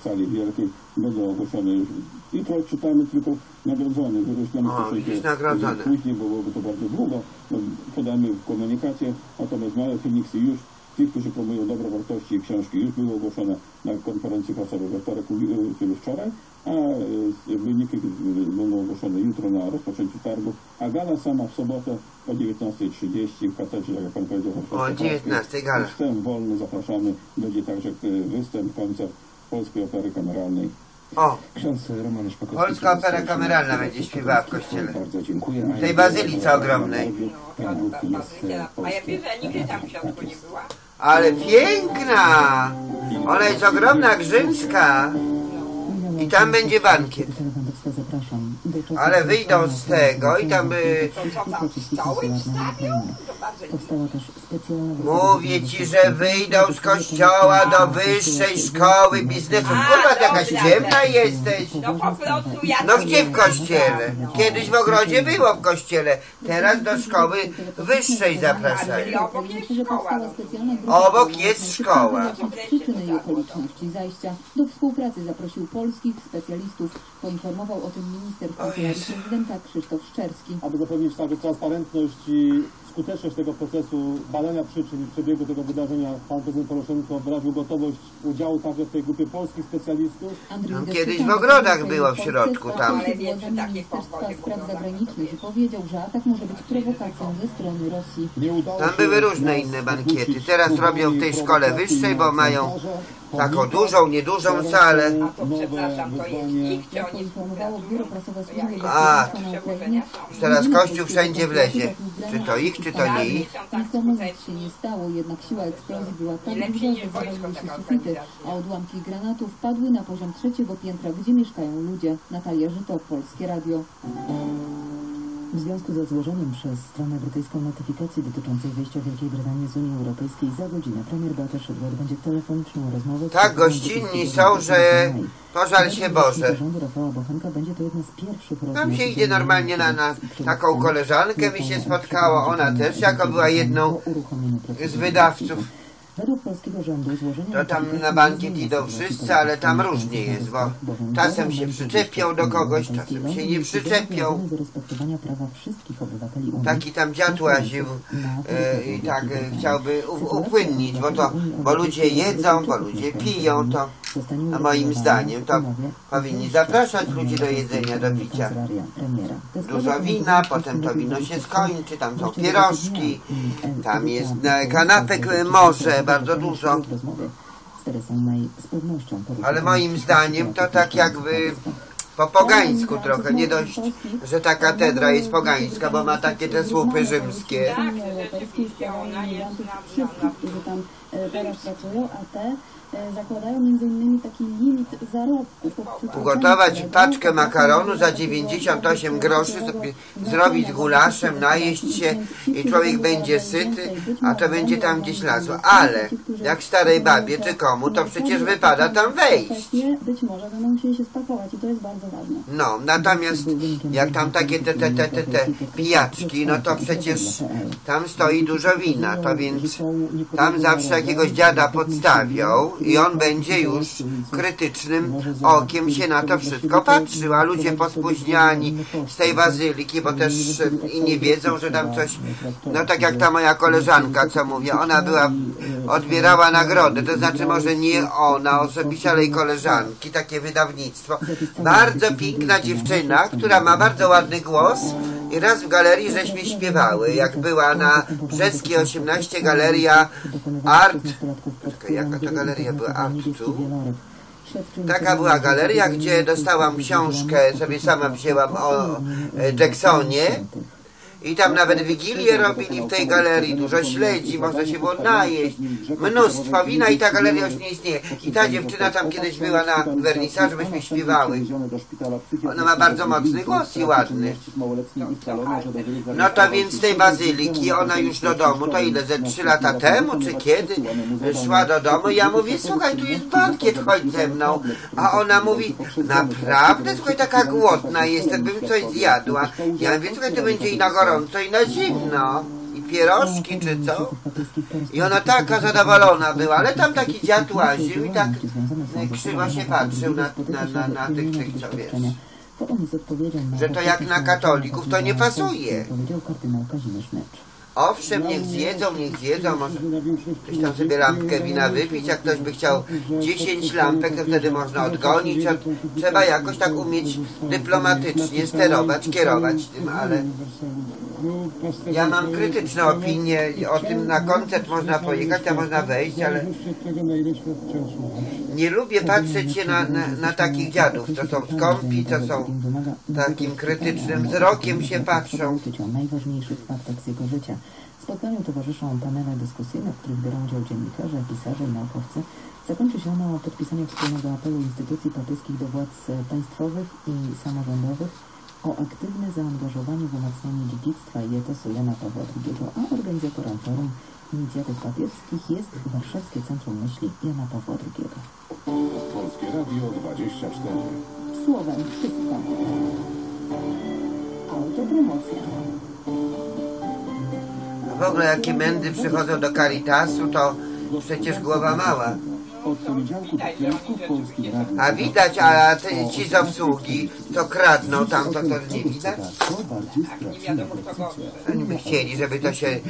w sali wielkiej będą ogłoszone już. Jutro czytamy tylko nagrodzony, widzisz, nagrodzone. później, bo byłoby to bardzo długo. Podamy w komunikacie, natomiast małe Feniksy już Ci, którzy promują dobre wartości i książki, już były ogłoszone na konferencji prasowej we wtorek, ubi- czyli wczoraj, a e, wyniki e, będą ogłoszone jutro na rozpoczęciu targu, a gala sama w sobotę o 19.30 w katedrze, jak Pan powiedział. O 19 gala. Wstęp wolny, zapraszamy. Będzie także e, występ, koncert Polskiej Opery Kameralnej. O, Ksiądz Roman Szpakowski. Polska Opera Kameralna będzie śpiewała w kościele. Bardzo dziękuję. W tej bazylice ogromnej. Targów e, A ja wiem, że nigdy tam w środku nie była. Ale piękna! Ona jest ogromna, grzymska. I tam będzie bankiet. Ale wyjdą z tego i tam by... Specjalna... Mówię ci, że wyjdą z kościoła do wyższej szkoły biznesu. Kurwa, ty jakaś ciemna jesteś. No po prostu ja No gdzie w kościele? Kiedyś w ogrodzie było w kościele. Teraz do szkoły wyższej zapraszają. Obok jest szkoła. przyczyny i okoliczności zajścia. Do współpracy zaprosił polskich specjalistów. Poinformował o tym minister kancelarii prezydenta Krzysztof Szczerski. aby zapewnić także transparentność i skuteczność tego procesu badania przyczyn i przebiegu tego wydarzenia, pan prezydent Poroszenko wyraził gotowość udziału także w tej grupie polskich specjalistów. Andrzej Deszczyka kiedyś w ogrodach było w środku, tam. Ministerstwa Spraw Zagranicznych powiedział, że atak może być prowokacją ze strony Rosji. Nie udało Tam były różne inne bankiety. Teraz robią w tej szkole wyższej, bo mają taką dużą, niedużą salę. A to przepraszam, to jest ich, czy Jak oni poinformowało Biuro Prasowe Służby A, teraz Kościół wszędzie wlezie. Czy to ich, czy to nie ich? Nic się nie stało, jednak siła eksplozji była tak duża, że zawaliły się sufity, a odłamki granatów padły na poziom trzeciego piętra, gdzie mieszkają ludzie. Natalia Żyto, Polskie Radio. W związku ze złożeniem przez stronę brytyjską notyfikacji dotyczącej wyjścia Wielkiej Brytanii z Unii Europejskiej za godzinę premier Beata Szydło odbędzie telefoniczną rozmowę Tak gościnni są, że pożal się Boże. będzie Tam się idzie normalnie na, na taką koleżankę mi się spotkało. Ona też jako była jedną z wydawców. Według polskiego rządu złożenie... To tam na bankiet idą wszyscy, ale tam różnie jest, bo czasem się przyczepią do kogoś, czasem się nie przyczepią. Taki tam dziad łaził e, i tak e, chciałby u- upłynnić, bo to, bo ludzie jedzą, bo ludzie piją, to a moim zdaniem to powinni zapraszać ludzi do jedzenia, do picia. Dużo wina, potem to wino się skończy, tam są pierożki, tam jest e, kanapek e, morze, bardzo dużo. Ale moim zdaniem to tak jakby po pogańsku trochę, nie dość, że ta katedra jest pogańska, bo ma takie te słupy rzymskie. Tak, rzeczywiście ona jest na, na, na Wszystkich, którzy tam e, teraz pracują, a te e, zakładają między innymi taki limit zarobku. Ugotować paczkę makaronu za będzie 98 groszy, zrobić gulaszem, najeść się i człowiek będzie syty, a to będzie tam gdzieś lazło. Ale jak starej babie czy komu, to przecież wypada tam wejść. Być może będą musieli się spakować i to jest bardzo ważne. No, natomiast jak tam takie te, te, te, te, te pijaczki, no to przecież tam stoi dużo wina, to więc tam zawsze jakiegoś dziada podstawią i on będzie już krytycznym okiem się na to wszystko patrzył, a ludzie pospóźniani z tej bazyliki, bo też e, i nie wiedzą, że tam coś, no tak jak ta moja koleżanka, co mówię, ona była, odbierała nagrodę, to znaczy może nie ona osobiście, ale i koleżanki, takie wydawnictwo. Bardzo piękna dziewczyna, która ma bardzo ładny głos i raz w galerii żeśmy śpiewały, jak była na Brzeskiej 18 galeria Art, Czekaj, jaka to galeria była? Art tu? Taka była galeria, gdzie dostałam książkę, sobie sama wzięłam o e, Jacksonie i tam nawet wigilię robili w tej galerii, dużo śledzi, można się było najeść, mnóstwo wina i ta galeria już nie istnieje. I ta dziewczyna tam kiedyś była na wernisażu, myśmy śpiewały. Ona ma bardzo mocny głos i ładny. No to więc z tej bazyliki ona już do domu, to ile, ze trzy lata temu, czy kiedy, szła do domu ja mówię, słuchaj, tu jest bankiet, chodź ze mną. A ona mówi, naprawdę, słuchaj, taka głodna jestem, bym coś zjadła. Ja mówię, słuchaj, to będzie i na gorąco, i na zimno. I pierożki, czy co? I ona taka zadowolona była, ale tam taki dziad łaził i tak e, krzywo się patrzył na, na, na, na tych, tych, co wiesz. Że to jak na katolików to nie pasuje. Powiedział kardynał Kazimierz Mecz. Owszem, niech zjedzą, niech zjedzą, może ktoś tam sobie lampkę wina wypić, jak ktoś by chciał 10 lampek, to wtedy można odgonić, a trzeba jakoś tak umieć dyplomatycznie sterować, kierować tym, ale ja mam krytyczne opinie o tym, na koncert można pojechać, tam można wejść, ale nie lubię patrzeć się na, na, na takich dziadów, co są skąpi, co są takim krytycznym wzrokiem się patrzą. najważniejszych jego życia. Spotkaniu towarzyszą panele dyskusyjne, w których biorą udział dziennikarze, pisarze i naukowcy. Zakończy się ono podpisaniem wspólnego apelu instytucji papieskich do władz państwowych i samorządowych o aktywne zaangażowanie w umacnianie dziedzictwa i etosu Jana Pawła II, a organizatorem forum inicjatyw papieskich jest Warszawskie Centrum Myśli Jana Pawła II. Polskie Radio 24. Słowem wszystko. Autopromocja. W ogóle jakie mędy przychodzą do Caritasu, to przecież głowa mała. A widać, a te, ci z obsługi, co kradną tam, to, to nie widać? Oni by chcieli, żeby to się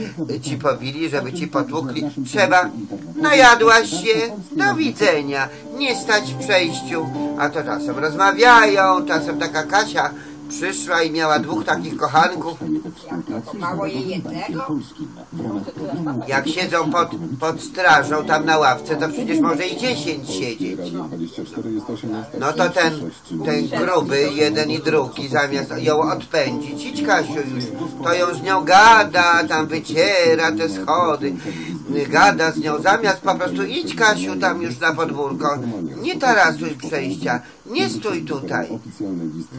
ci pobili, żeby ci potłukli. Trzeba, najadłaś się, do widzenia, nie stać w przejściu. A to czasem rozmawiają, czasem taka Kasia przyszła i miała dwóch takich kochanków. Mało jej jednego? Jak siedzą pod, pod strażą tam na ławce, to przecież może i dziesięć siedzieć. Radio 24 jest 18. No to ten, ten gruby, jeden i drugi, zamiast ją odpędzić, idź Kasiu już, to ją z nią gada, tam wyciera te schody, gada z nią, zamiast po prostu idź Kasiu tam już na podwórko, nie tarasuj przejścia, nie stój tutaj.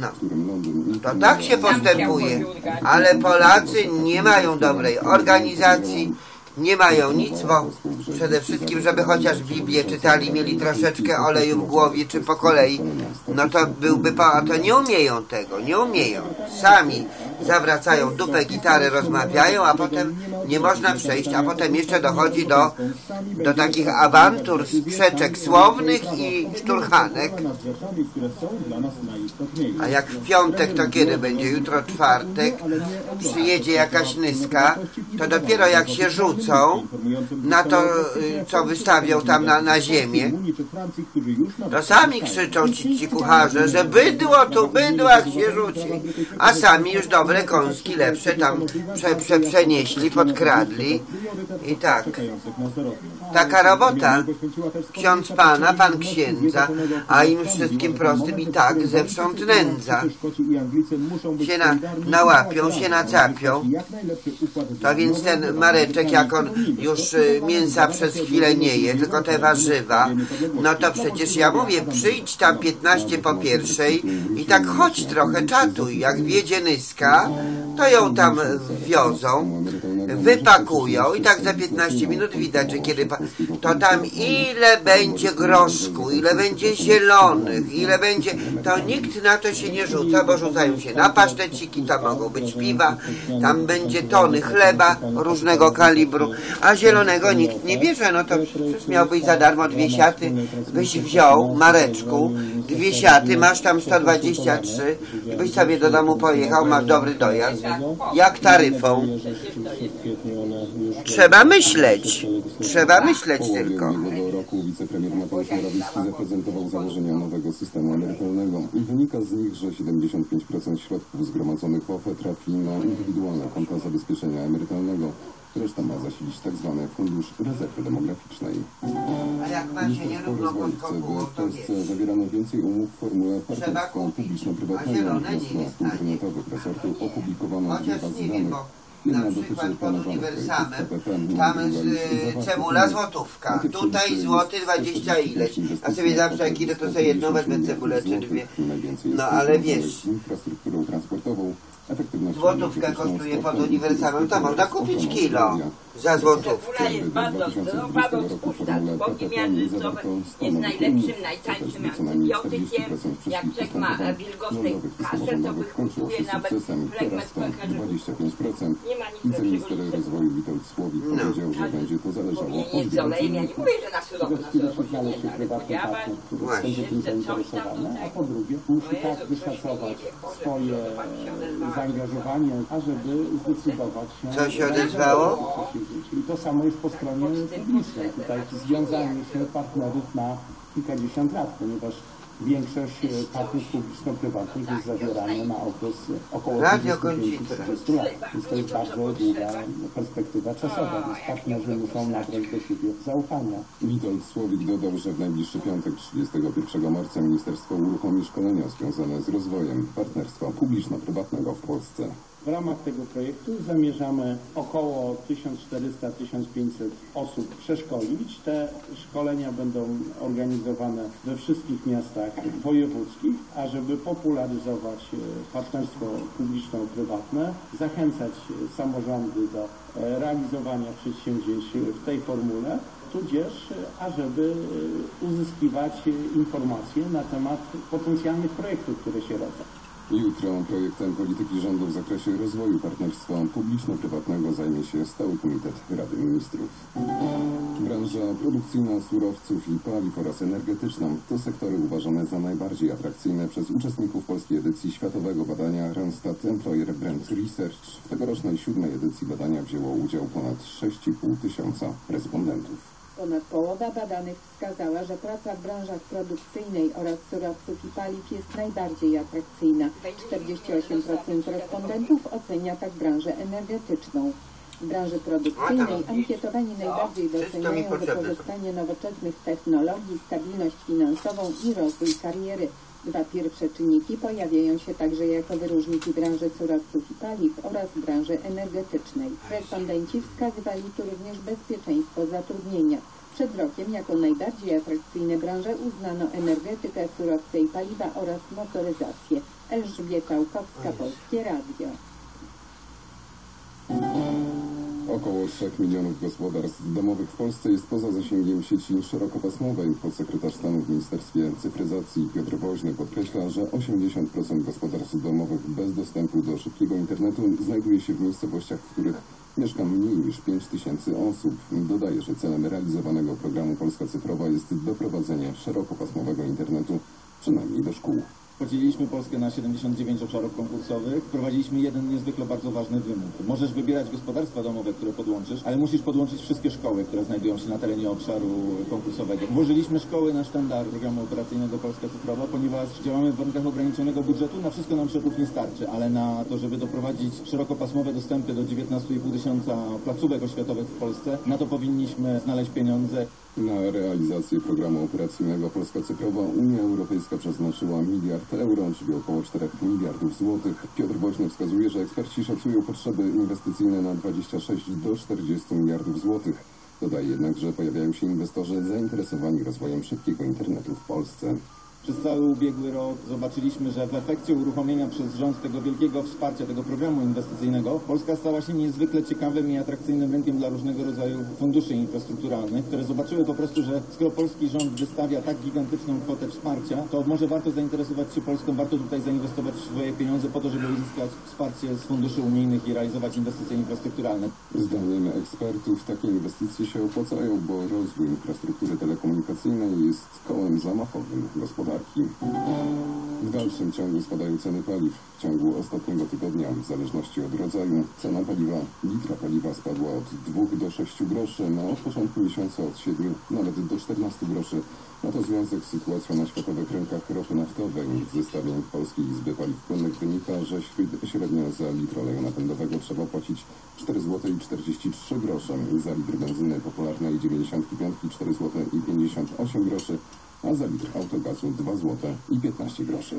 No. To tak się postępuje, ale Polacy nie mają dobrej organizacji, nie mają nic, bo przede wszystkim, żeby chociaż Biblię czytali, mieli troszeczkę oleju w głowie, czy po kolei, no to byłby, po- a to nie umieją tego, nie umieją. Sami zawracają dupę, gitarę, rozmawiają, a potem nie można przejść, a potem jeszcze dochodzi do, do takich awantur, sprzeczek słownych i szturchanek. A jak w piątek, to kiedy będzie? Jutro czwartek, przyjedzie jakaś nyska, to dopiero jak się na to, y, co wystawią tam na, na ziemię, to sami krzyczą ci, ci kucharze, że bydło tu, bydłach się rzuci. A sami już dobre kąski lepsze tam prze, prze, przenieśli, podkradli. I tak. Taka robota. Ksiądz pana, pan księdza, a im wszystkim prostym i tak zewsząd nędza. Się na, nałapią, się nacapią. To więc ten Mareczek, jak on już y, mięsa przez chwilę nie je, tylko te warzywa, no to przecież ja mówię, przyjdź tam 15 po pierwszej i tak chodź trochę czatuj. Jak wjedzie Nyska, to ją tam wiozą, wypakują i tak za 15 minut widać, że kiedy to tam ile będzie groszku, ile będzie zielonych, ile będzie, to nikt na to się nie rzuca, bo rzucają się na paszteciki, tam mogą być piwa, tam będzie tony chleba różnego kalibru, a zielonego nikt nie bierze, no to przecież miał być za darmo dwie siaty, byś wziął, Mareczku, dwie siaty, masz tam 123 i byś sobie do domu pojechał, masz dobry dojazd, jak taryfą. Trzeba myśleć, trzeba myśleć tylko. Ubiegłego roku wicepremier Mateusz Morawiecki zaprezentował założenia nowego systemu emerytalnego. Wynika z nich, że 75% środków zgromadzonych w OFE trafi na indywidualne konta zabezpieczenia emerytalnego. Reszta ma zasilić tak zwany Fundusz Rezerwy Demograficznej. A jak ma się by kopułą, w Polsce zawierano więcej umów w formule a publiczno-prywatnego. zielone Na nie stronach internetowych resortu opublikowano dwie bazy nie danych. Na przykład pod uniwersamem tam y, zawartych cebula złotówka, tutaj złoty jest 20 ileś, a sobie zawsze jak idę to sobie jedną wezmę 150 cebulę czy dwie. No ale wiesz, z energetyczną, kosztuje pod uniwersamem, to można kupić kilo. Za złotówkę. Cebula jest bardzo zdrowa, odpuszcza. Bogi miażdżycowe jest najlepszym, najtańszym antybiotykiem. Jak człowiek ma wilgotny kaszel, to wychłopuje nawet flegmę flegmet Nie ma nic Wiceminister rozwoju Witold Słowik No. powiedział, że będzie to zależało Powinien od z olejem. Ja nie mówię, że na surowo, na surowo się nie ale Właśnie. będzie tym a po drugie musi tak wyszacować nie swoje odezwała. zaangażowanie, ażeby zdecydować się... Co się odezwało? I to samo jest po stronie publicznej. Tutaj związanie się partnerów na kilkadziesiąt lat, ponieważ większość e, partnerstw publiczno-prywatnych jest zawierana na okres około Radio 25-30 Koncitra. lat. Więc to jest bardzo długa perspektywa czasowa, więc partnerzy muszą nabrać do siebie zaufania. Witold Słowik dodał, że w najbliższy piątek 31 marca ministerstwo uruchomi szkolenia związane z rozwojem partnerstwa publiczno-prywatnego w Polsce. W ramach tego projektu zamierzamy około 1400-1500 osób przeszkolić. Te szkolenia będą organizowane we wszystkich miastach wojewódzkich, a żeby popularyzować e, partnerstwo publiczno-prywatne, zachęcać e, samorządy do e, realizowania przedsięwzięć w tej formule, tudzież ażeby uzyskiwać informacje na temat potencjalnych projektów, które się rodzą. Jutro projektem polityki rządu w zakresie rozwoju partnerstwa publiczno-prywatnego zajmie się Stały Komitet Rady Ministrów. Branża produkcyjna surowców i paliw oraz energetyczna to sektory uważane za najbardziej atrakcyjne przez uczestników polskiej edycji światowego badania Randstad Employer Brand Research. W tegorocznej siódmej edycji badania wzięło udział ponad 6,5 tysiąca respondentów. Ponad połowa badanych wskazała, że praca w branżach produkcyjnej oraz surowców i paliw jest najbardziej atrakcyjna. 48% respondentów ocenia tak branżę energetyczną. W branży produkcyjnej ankietowani najbardziej doceniają wykorzystanie nowoczesnych technologii, stabilność finansową i rozwój kariery. Dwa pierwsze czynniki pojawiają się także jako wyróżniki branży surowców i paliw oraz branży energetycznej. Respondenci wskazywali tu również bezpieczeństwo zatrudnienia. Przed rokiem jako najbardziej atrakcyjne branże uznano energetykę, surowce i paliwa oraz motoryzację. Elżbieta Łukowska, Polskie Radio. Około 3 milionów gospodarstw domowych w Polsce jest poza zasięgiem sieci szerokopasmowej. Podsekretarz stanu w Ministerstwie Cyfryzacji Piotr Woźny podkreśla, że 80% gospodarstw domowych bez dostępu do szybkiego internetu znajduje się w miejscowościach, w których mieszka mniej niż 5 tysięcy osób. Dodaje, że celem realizowanego programu Polska Cyfrowa jest doprowadzenie szerokopasmowego internetu przynajmniej do szkół. Podzieliliśmy Polskę na 79 obszarów konkursowych. Wprowadziliśmy jeden niezwykle bardzo ważny wymóg. Możesz wybierać gospodarstwa domowe, które podłączysz, ale musisz podłączyć wszystkie szkoły, które znajdują się na terenie obszaru konkursowego. Włożyliśmy szkoły na sztandar programu operacyjnego Polska Cyfrowa, ponieważ działamy w warunkach ograniczonego budżetu. Na wszystko nam środków nie starczy, ale na to, żeby doprowadzić szerokopasmowe dostępy do 19,5 tysiąca placówek oświatowych w Polsce, na to powinniśmy znaleźć pieniądze. Na realizację programu operacyjnego Polska Cyfrowa Unia Europejska przeznaczyła miliard euro, czyli około 4 miliardów złotych. Piotr Woźny wskazuje, że eksperci szacują potrzeby inwestycyjne na 26 do 40 miliardów złotych. Dodaje jednak, że pojawiają się inwestorzy zainteresowani rozwojem szybkiego internetu w Polsce. Przez cały ubiegły rok zobaczyliśmy, że w efekcie uruchomienia przez rząd tego wielkiego wsparcia, tego programu inwestycyjnego, Polska stała się niezwykle ciekawym i atrakcyjnym rynkiem dla różnego rodzaju funduszy infrastrukturalnych, które zobaczyły po prostu, że skoro polski rząd wystawia tak gigantyczną kwotę wsparcia, to może warto zainteresować się Polską, warto tutaj zainwestować swoje pieniądze po to, żeby uzyskać wsparcie z funduszy unijnych i realizować inwestycje infrastrukturalne. Zdaniem ekspertów takie inwestycje się opłacają, bo rozwój infrastruktury telekomunikacyjnej jest kołem zamachowym gospodarki. W dalszym ciągu spadają ceny paliw. W ciągu ostatniego tygodnia, w zależności od rodzaju, cena paliwa, litra paliwa spadła od 2 do 6 groszy, no od początku miesiąca od 7 nawet do 14 groszy. Ma to związek z sytuacją na światowych rynkach ropy naftowej. Z zestawień Polskiej Izby Paliw Płynnych wynika, że średnio za litr oleju napędowego trzeba płacić 4 zł i 43 grosze, za litr benzyny popularnej 95 4 zł i 58 groszy, a za litr autogazu 2 zł i 15 groszy.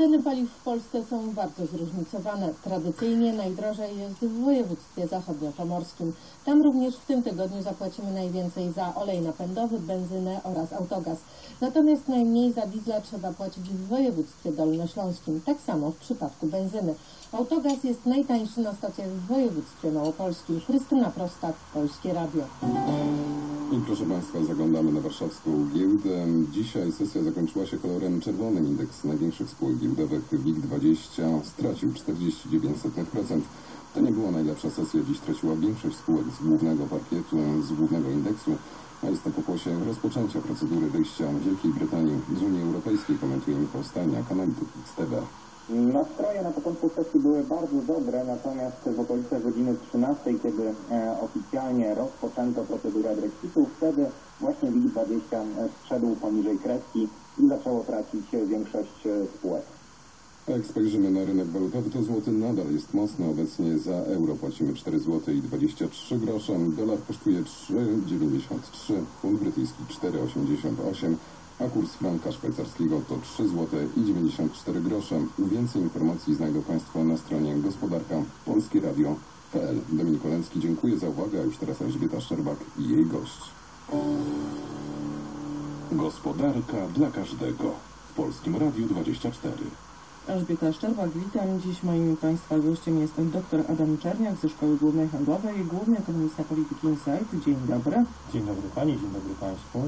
Ceny paliw w Polsce są bardzo zróżnicowane. Tradycyjnie najdrożej jest w województwie zachodniopomorskim. Tam również w tym tygodniu zapłacimy najwięcej za olej napędowy, benzynę oraz autogaz. Natomiast najmniej za diesla trzeba płacić w województwie dolnośląskim. Tak samo w przypadku benzyny. Autogaz jest najtańszy na stacjach w województwie małopolskim. Krystyna Prostak, Polskie Radio. I proszę Państwa, zaglądamy na warszawską giełdę. Dzisiaj sesja zakończyła się kolorem czerwonym. Indeks największych spółek giełdowych WIG20 stracił 49%. To nie była najlepsza sesja. Dziś traciła większość spółek z głównego parkietu, z głównego indeksu. A jest to pokłosie rozpoczęcia procedury wyjścia Wielkiej Brytanii z Unii Europejskiej, komentuje Michał Staniak, analityk XTB. Nastroje na początku sesji były bardzo dobre, natomiast w okolice godziny 13, kiedy e, oficjalnie rozpoczęto procedurę Brexitu, wtedy właśnie WIG20 zszedł poniżej kreski i zaczęło tracić większość e, spółek. Jak spojrzymy na rynek walutowy, to złoty nadal jest mocny. Obecnie za euro płacimy 4 zł i 23 grosze. Dolar kosztuje 3,93, funt brytyjski 4,88, a kurs franka szwajcarskiego to 3 zł i 94 grosze. Więcej informacji znajdą Państwo na stronie gospodarka Polskie Radio.pl. Dominik Oleński, dziękuję za uwagę, a już teraz Elżbieta Szczerbak i jej gość. Gospodarka dla każdego w Polskim Radiu 24. Elżbieta Szczerbak, witam. Dziś moim Państwa gościem jest dr Adam Czerniak ze Szkoły Głównej Handlowej, główny ekonomista polityki Insight. Dzień dobry. Dzień dobry Pani, dzień dobry Państwu.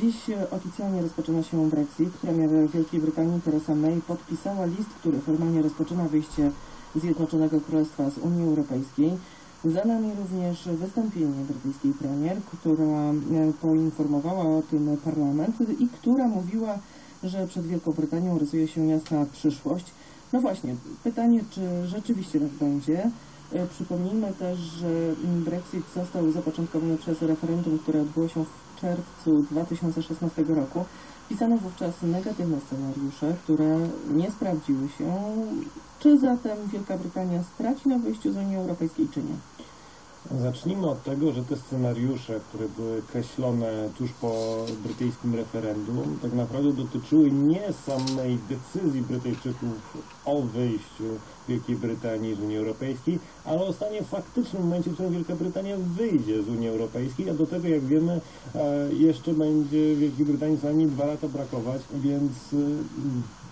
Dziś oficjalnie rozpoczyna się Brexit. Premier Wielkiej Brytanii Theresa May podpisała list, który formalnie rozpoczyna wyjście Zjednoczonego Królestwa z Unii Europejskiej. Za nami również wystąpienie brytyjskiej premier, która poinformowała o tym parlament i która mówiła, że przed Wielką Brytanią rysuje się jasna przyszłość. No właśnie, pytanie, czy rzeczywiście tak będzie. Przypomnijmy też, że Brexit został zapoczątkowany przez referendum, które odbyło się w czerwcu 2016 roku. Pisano wówczas negatywne scenariusze, które nie sprawdziły się. Czy zatem Wielka Brytania straci na wyjściu z Unii Europejskiej, czy nie? Zacznijmy od tego, że te scenariusze, które były kreślone tuż po brytyjskim referendum, tak naprawdę dotyczyły nie samej decyzji Brytyjczyków o wyjściu Wielkiej Brytanii z Unii Europejskiej, ale o stanie faktycznym momencie, w którym Wielka Brytania wyjdzie z Unii Europejskiej, a do tego, jak wiemy, jeszcze będzie Wielkiej Brytanii co najmniej dwa lata brakować, więc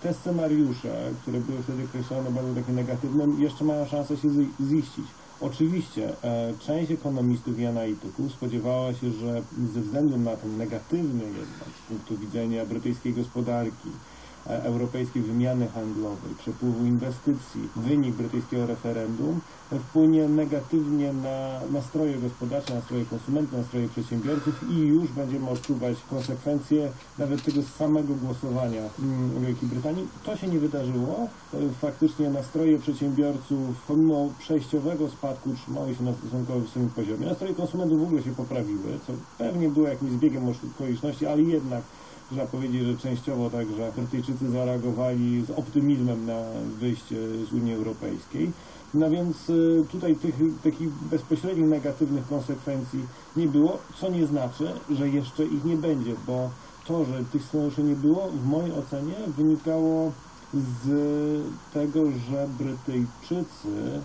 te scenariusze, które były wtedy kreślone bardzo takie negatywne, jeszcze mają szansę się ziścić. Oczywiście e, część ekonomistów i analityków spodziewała się, że ze względu na ten negatywny jednak z punktu widzenia brytyjskiej gospodarki, europejskiej wymiany handlowej, przepływu inwestycji, wynik brytyjskiego referendum wpłynie negatywnie na nastroje gospodarcze, nastroje konsumentów, nastroje przedsiębiorców i już będziemy odczuwać konsekwencje nawet tego samego głosowania mm, w Wielkiej Brytanii. To się nie wydarzyło. E, Faktycznie nastroje przedsiębiorców pomimo przejściowego spadku trzymały się na stosunkowo wysokim poziomie. Nastroje konsumentów w ogóle się poprawiły, co pewnie było jakimś zbiegiem okoliczności, ale jednak Trzeba powiedzieć, że częściowo także Brytyjczycy zareagowali z optymizmem na wyjście z Unii Europejskiej. No więc y, tutaj tych takich bezpośrednich negatywnych konsekwencji nie było, co nie znaczy, że jeszcze ich nie będzie, bo to, że tych scenariuszy nie było, w mojej ocenie wynikało z tego, że Brytyjczycy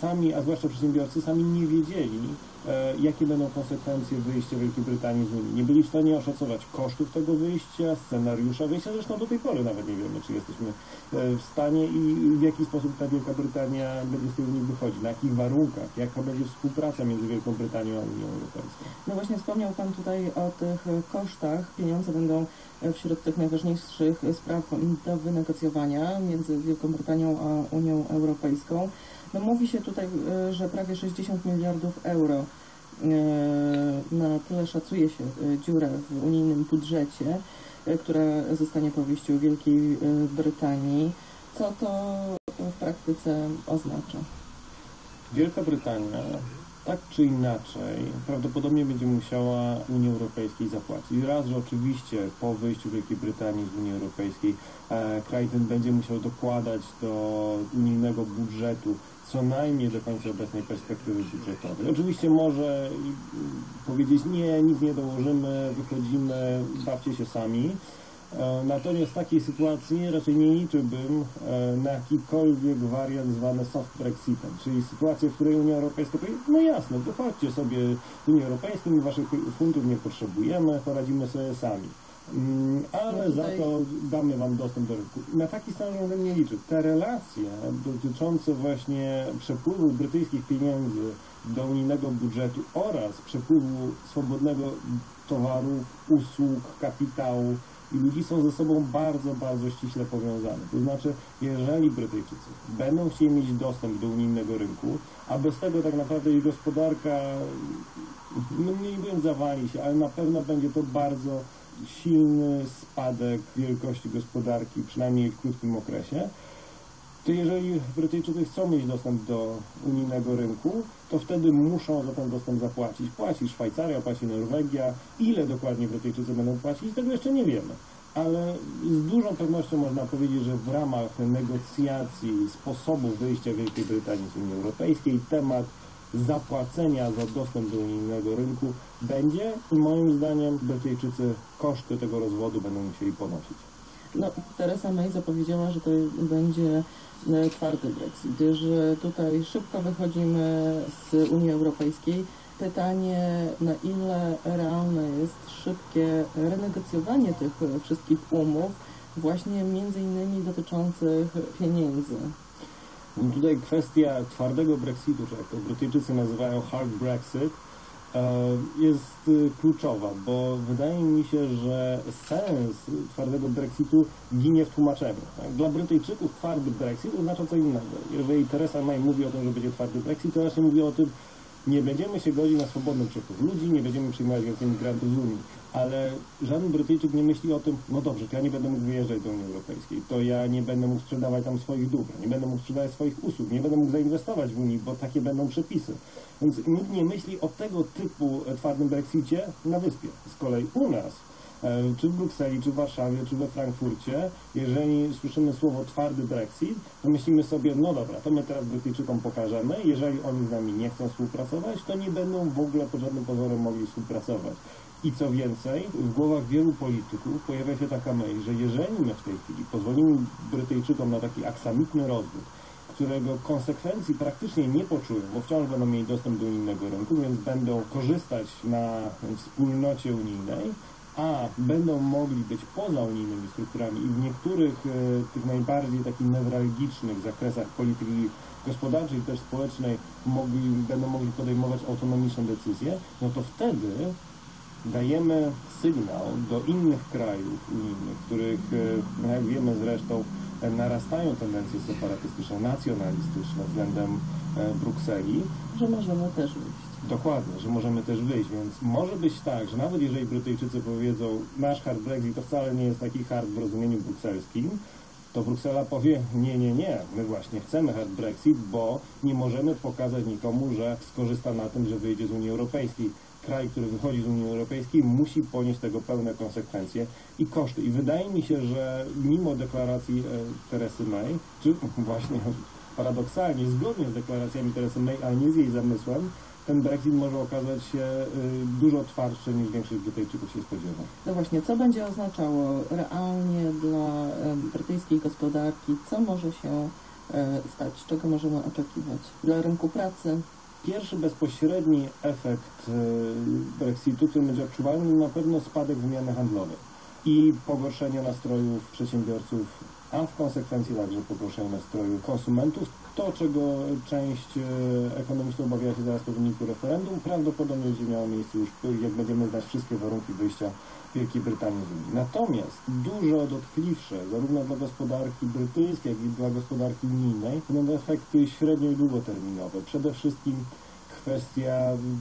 sami, a zwłaszcza przedsiębiorcy, sami nie wiedzieli, e, jakie będą konsekwencje wyjścia Wielkiej Brytanii z Unii. Nie byli w stanie oszacować kosztów tego wyjścia, scenariusza wyjścia, zresztą do tej pory nawet nie wiemy, czy jesteśmy e, w stanie i w jaki sposób ta Wielka Brytania będzie z tej Unii wychodzić, na jakich warunkach, jaka będzie współpraca między Wielką Brytanią a Unią Europejską. No właśnie wspomniał Pan tutaj o tych kosztach. Pieniądze będą wśród tych najważniejszych spraw do wynegocjowania między Wielką Brytanią a Unią Europejską. No mówi się tutaj, e, że prawie 60 miliardów euro e, na tyle szacuje się e, dziurę w unijnym budżecie, która zostanie po wyjściu Wielkiej Brytanii. Co to w praktyce oznacza? Wielka Brytania tak czy inaczej prawdopodobnie będzie musiała Unii Europejskiej zapłacić. Raz, że oczywiście po wyjściu Wielkiej Brytanii z Unii Europejskiej e, kraj ten będzie musiał dokładać do unijnego budżetu co najmniej do końca obecnej perspektywy budżetowej. Oczywiście może powiedzieć nie, nic nie dołożymy, wychodzimy, bawcie się sami. E, Natomiast w takiej sytuacji raczej nie liczyłbym e, na jakikolwiek wariant zwany soft Brexitem, czyli sytuację, w której Unia Europejska powie, no jasne, wychodźcie sobie z Unii Europejskiej, my waszych funtów nie potrzebujemy, poradzimy sobie sami. Mm, Ale za to damy wam dostęp do rynku. Na taki scenariusz bym nie liczył. Te relacje dotyczące właśnie przepływu brytyjskich pieniędzy do unijnego budżetu oraz przepływu swobodnego towaru, usług, kapitału i ludzi są ze sobą bardzo, bardzo ściśle powiązane. To znaczy, jeżeli Brytyjczycy będą chcieli mieć dostęp do unijnego rynku, a bez tego tak naprawdę ich gospodarka, no nie powiem zawali się, ale na pewno będzie to bardzo silny spadek wielkości gospodarki, przynajmniej w krótkim okresie, to jeżeli Brytyjczycy chcą mieć dostęp do unijnego rynku, to wtedy muszą za ten dostęp zapłacić. Płaci Szwajcaria, płaci Norwegia. Ile dokładnie Brytyjczycy będą płacić, tego jeszcze nie wiemy. Ale z dużą pewnością można powiedzieć, że w ramach negocjacji sposobu wyjścia Wielkiej Brytanii z Unii Europejskiej temat zapłacenia za dostęp do unijnego rynku będzie i moim zdaniem Brytyjczycy koszty tego rozwodu będą musieli ponosić. No, Teresa May zapowiedziała, że to będzie twardy Brexit, że tutaj szybko wychodzimy z Unii Europejskiej. Pytanie, na ile realne jest szybkie renegocjowanie tych e, wszystkich umów, właśnie między innymi dotyczących pieniędzy. Tutaj kwestia twardego Brexitu, czy jak to Brytyjczycy nazywają hard Brexit, jest y, kluczowa, bo wydaje mi się, że sens twardego Brexitu ginie w tłumaczeniu. tak? Dla Brytyjczyków twardy Brexit oznacza co innego. Jeżeli Theresa May mówi o tym, że będzie twardy Brexit, to raczej mówi o tym, nie będziemy się godzić na swobodny przepływ ludzi, nie będziemy przyjmować więcej migrantów z Unii. Ale żaden Brytyjczyk nie myśli o tym, no dobrze, to ja nie będę mógł wyjeżdżać do Unii Europejskiej, to ja nie będę mógł sprzedawać tam swoich dóbr, nie będę mógł sprzedawać swoich usług, nie będę mógł zainwestować w Unii, bo takie będą przepisy. Więc nikt nie myśli o tego typu twardym Brexicie na wyspie. Z kolei u nas czy w Brukseli, czy w Warszawie, czy we Frankfurcie, jeżeli słyszymy słowo twardy Brexit, to myślimy sobie, no dobra, to my teraz Brytyjczykom pokażemy, jeżeli oni z nami nie chcą współpracować, to nie będą w ogóle pod żadnym pozorem mogli współpracować. I co więcej, w głowach wielu polityków pojawia się taka myśl, że jeżeli my w tej chwili pozwolimy Brytyjczykom na taki aksamitny rozwód, którego konsekwencji praktycznie nie poczują, bo wciąż będą mieli dostęp do unijnego rynku, więc będą korzystać na wspólnocie unijnej, a będą mogli być poza unijnymi strukturami i w niektórych e, tych najbardziej takich newralgicznych zakresach polityki gospodarczej, też społecznej mogli, będą mogli podejmować autonomiczne decyzje, no to wtedy dajemy sygnał do innych krajów unijnych, których, e, jak wiemy zresztą, e, narastają tendencje separatystyczne, nacjonalistyczne względem Brukseli, Że możemy też wyjść. Dokładnie, że możemy też wyjść, więc może być tak, że nawet jeżeli Brytyjczycy powiedzą, nasz hard Brexit to wcale nie jest taki hard w rozumieniu brukselskim, to Bruksela powie, nie, nie, nie, my właśnie chcemy hard Brexit, bo nie możemy pokazać nikomu, że skorzysta na tym, że wyjdzie z Unii Europejskiej. Kraj, który wychodzi z Unii Europejskiej musi ponieść tego pełne konsekwencje i koszty. I wydaje mi się, że mimo deklaracji e, Teresy May, czy właśnie paradoksalnie, zgodnie z deklaracjami Teresy May, ale nie z jej zamysłem, ten Brexit może okazać się y, dużo twardszy niż większość Brytyjczyków się spodziewa. No właśnie, co będzie oznaczało realnie dla e, brytyjskiej gospodarki? Co może się e, stać? Czego możemy oczekiwać? Dla rynku pracy? Pierwszy bezpośredni efekt y, Brexitu, który będzie odczuwalny, na pewno spadek wymiany handlowej i pogorszenie nastrojów przedsiębiorców, a w konsekwencji także pogorszenie nastrojów konsumentów. To, czego część e, ekonomistów obawia się zaraz po wyniku referendum, prawdopodobnie będzie miało miejsce już, jak będziemy znać wszystkie warunki wyjścia Wielkiej Brytanii z Unii. Natomiast dużo dotkliwsze, zarówno dla gospodarki brytyjskiej, jak i dla gospodarki unijnej, będą efekty średnio i długoterminowe. Przede wszystkim kwestia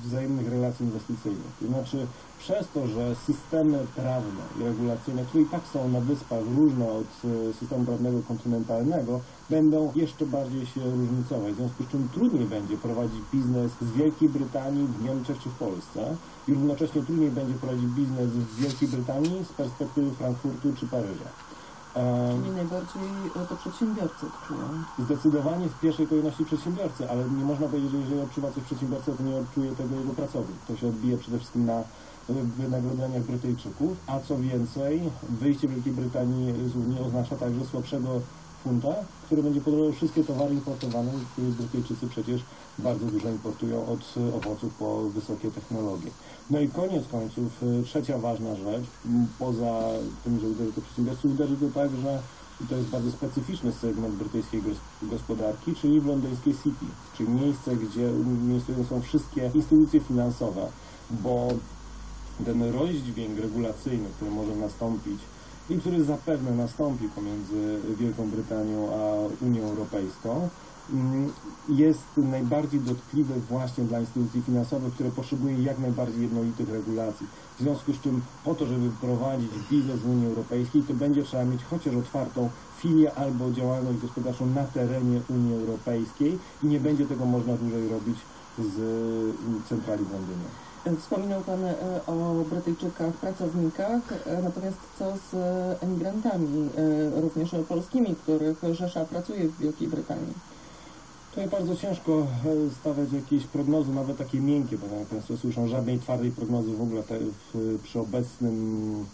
wzajemnych relacji inwestycyjnych. To znaczy przez to, że systemy prawne i regulacyjne, które i tak są na wyspach różne od e, systemu prawnego kontynentalnego, będą jeszcze bardziej się różnicować. W związku z czym trudniej będzie prowadzić biznes z Wielkiej Brytanii, w Niemczech czy w Polsce i równocześnie trudniej będzie prowadzić biznes z Wielkiej Brytanii z perspektywy Frankfurtu czy Paryża. Czyli najbardziej e, to przedsiębiorcy odczują. Zdecydowanie w pierwszej kolejności przedsiębiorcy, ale nie można powiedzieć, że jeżeli odczuwa coś przedsiębiorca, to nie odczuje tego jego pracownik. To się odbije przede wszystkim na y, wynagrodzeniach Brytyjczyków, a co więcej, wyjście Wielkiej Brytanii z Unii oznacza także słabszego funta, który będzie podrobił wszystkie towary importowane, które Brytyjczycy przecież bardzo dużo importują od owoców po wysokie technologie. No i koniec końców, y, trzecia ważna rzecz, poza tym, że uderzy to przedsiębiorców, uderzy to także to jest bardzo specyficzny segment brytyjskiej gos- gospodarki, czyli w londyńskiej City, czyli miejsce, gdzie miejsce są wszystkie instytucje finansowe, bo ten rozdźwięk regulacyjny, który może nastąpić i który zapewne nastąpi pomiędzy Wielką Brytanią a Unią Europejską, mm, jest najbardziej dotkliwy właśnie dla instytucji finansowych, które potrzebują jak najbardziej jednolitych regulacji. W związku z czym po to, żeby prowadzić biznes w Unii Europejskiej, to będzie trzeba mieć chociaż otwartą filię albo działalność gospodarczą na terenie Unii Europejskiej i nie będzie tego można dłużej robić z centrali w Londynie. Wspominał Pan e, o Brytyjczykach, pracownikach, e, natomiast co z e, emigrantami, e, również polskimi, których Rzesza pracuje w Wielkiej Brytanii? Tutaj bardzo ciężko e, stawiać jakieś prognozy, nawet takie miękkie, bo Państwo słyszą, żadnej twardej prognozy w ogóle te, w, przy obecnym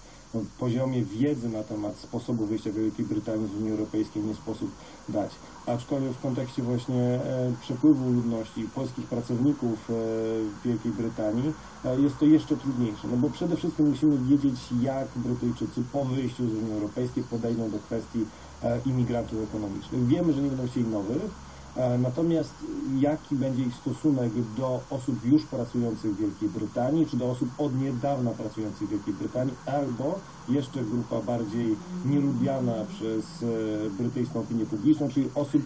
poziomie wiedzy na temat sposobu wyjścia Wielkiej Brytanii z Unii Europejskiej nie sposób dać. Aczkolwiek w kontekście właśnie e, przepływu ludności polskich pracowników e, w Wielkiej Brytanii e, jest to jeszcze trudniejsze, no bo przede wszystkim musimy wiedzieć, jak Brytyjczycy po wyjściu z Unii Europejskiej podejdą do kwestii imigrantów ekonomicznych. Wiemy, że nie będą chcieli nowych, Natomiast jaki będzie ich stosunek do osób już pracujących w Wielkiej Brytanii, czy do osób od niedawna pracujących w Wielkiej Brytanii, albo jeszcze grupa bardziej nielubiana przez e, brytyjską opinię publiczną, czyli osób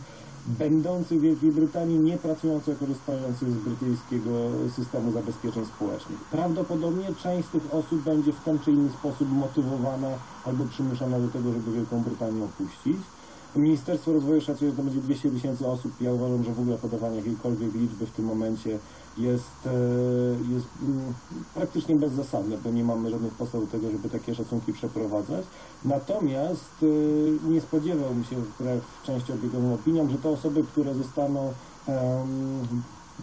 będących w Wielkiej Brytanii, nie pracujących, korzystających z brytyjskiego systemu zabezpieczeń społecznych. Prawdopodobnie część z tych osób będzie w ten czy inny sposób motywowana albo przymuszana do tego, żeby Wielką Brytanię opuścić. Ministerstwo Rozwoju szacuje, że to będzie 200 tysięcy osób. Ja uważam, że w ogóle podawanie jakiejkolwiek liczby w tym momencie jest, e, jest mm, praktycznie bezzasadne, bo nie mamy żadnych podstaw do tego, żeby takie szacunki przeprowadzać. Natomiast e, nie spodziewałbym się, wbrew części obiegowym opiniom, że te osoby, które zostaną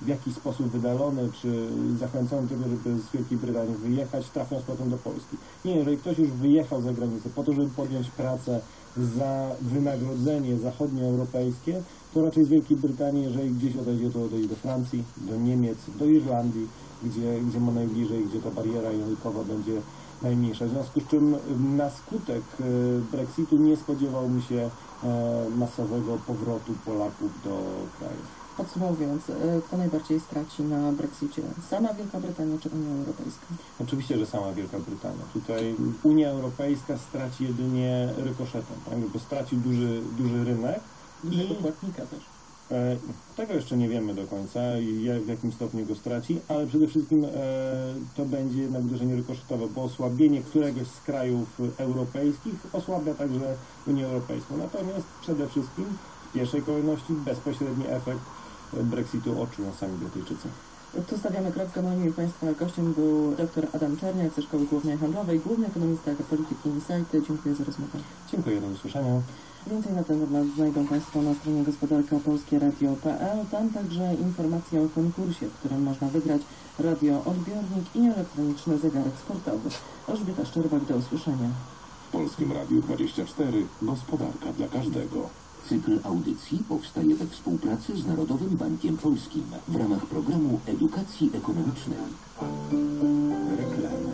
w jakiś sposób wydalone, czy zachęcone do tego, żeby z Wielkiej Brytanii wyjechać, trafią z powrotem do Polski. Nie, jeżeli ktoś już wyjechał za granicę po to, żeby podjąć pracę za wynagrodzenie zachodnioeuropejskie, to raczej z Wielkiej Brytanii, jeżeli gdzieś odejdzie, to odejdzie do Francji, do Niemiec, do Irlandii, gdzie, gdzie ma najbliżej, gdzie ta bariera językowa będzie najmniejsza. W związku z czym na skutek e, Brexitu nie spodziewałbym się e, masowego powrotu Polaków do kraju. Podsumowując, e, kto najbardziej straci na Brexicie? Sama Wielka Brytania czy Unia Europejska? Oczywiście, że sama Wielka Brytania. Tutaj Unia Europejska straci jedynie rykoszetem, tak? bo straci duży, duży rynek Dużego płatnika też. E, Tego jeszcze nie wiemy do końca, i jak- w jakim stopniu go straci, ale przede wszystkim e, to będzie jednak uderzenie rykoszetowe, bo osłabienie któregoś z krajów europejskich osłabia także Unię Europejską. Natomiast przede wszystkim w pierwszej kolejności bezpośredni efekt Brexitu odczują sami Brytyjczycy. Tu stawiamy kropkę. Moim Państwa gościem był dr Adam Czerniak ze Szkoły Głównej Handlowej, główny ekonomista Polityki Insight. Dziękuję za rozmowę. Dziękuję, do usłyszenia. Więcej na ten temat znajdą Państwo na stronie gospodarka polskieradio.pl. Tam także informacje o konkursie, w którym można wygrać radioodbiornik i elektroniczny zegarek sportowy. Elżbieta Szczerbak, do usłyszenia. W Polskim Radiu 24 Gospodarka dla każdego. Cykl audycji powstaje we współpracy z Narodowym Bankiem Polskim w ramach programu edukacji ekonomicznej. Reklama.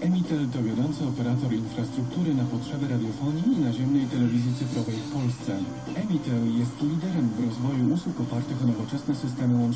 Emitel to wiodący operator infrastruktury na potrzeby radiofonii i naziemnej telewizji cyfrowej w Polsce. Emitel jest liderem w rozwoju usług opartych o nowoczesne systemy łączności.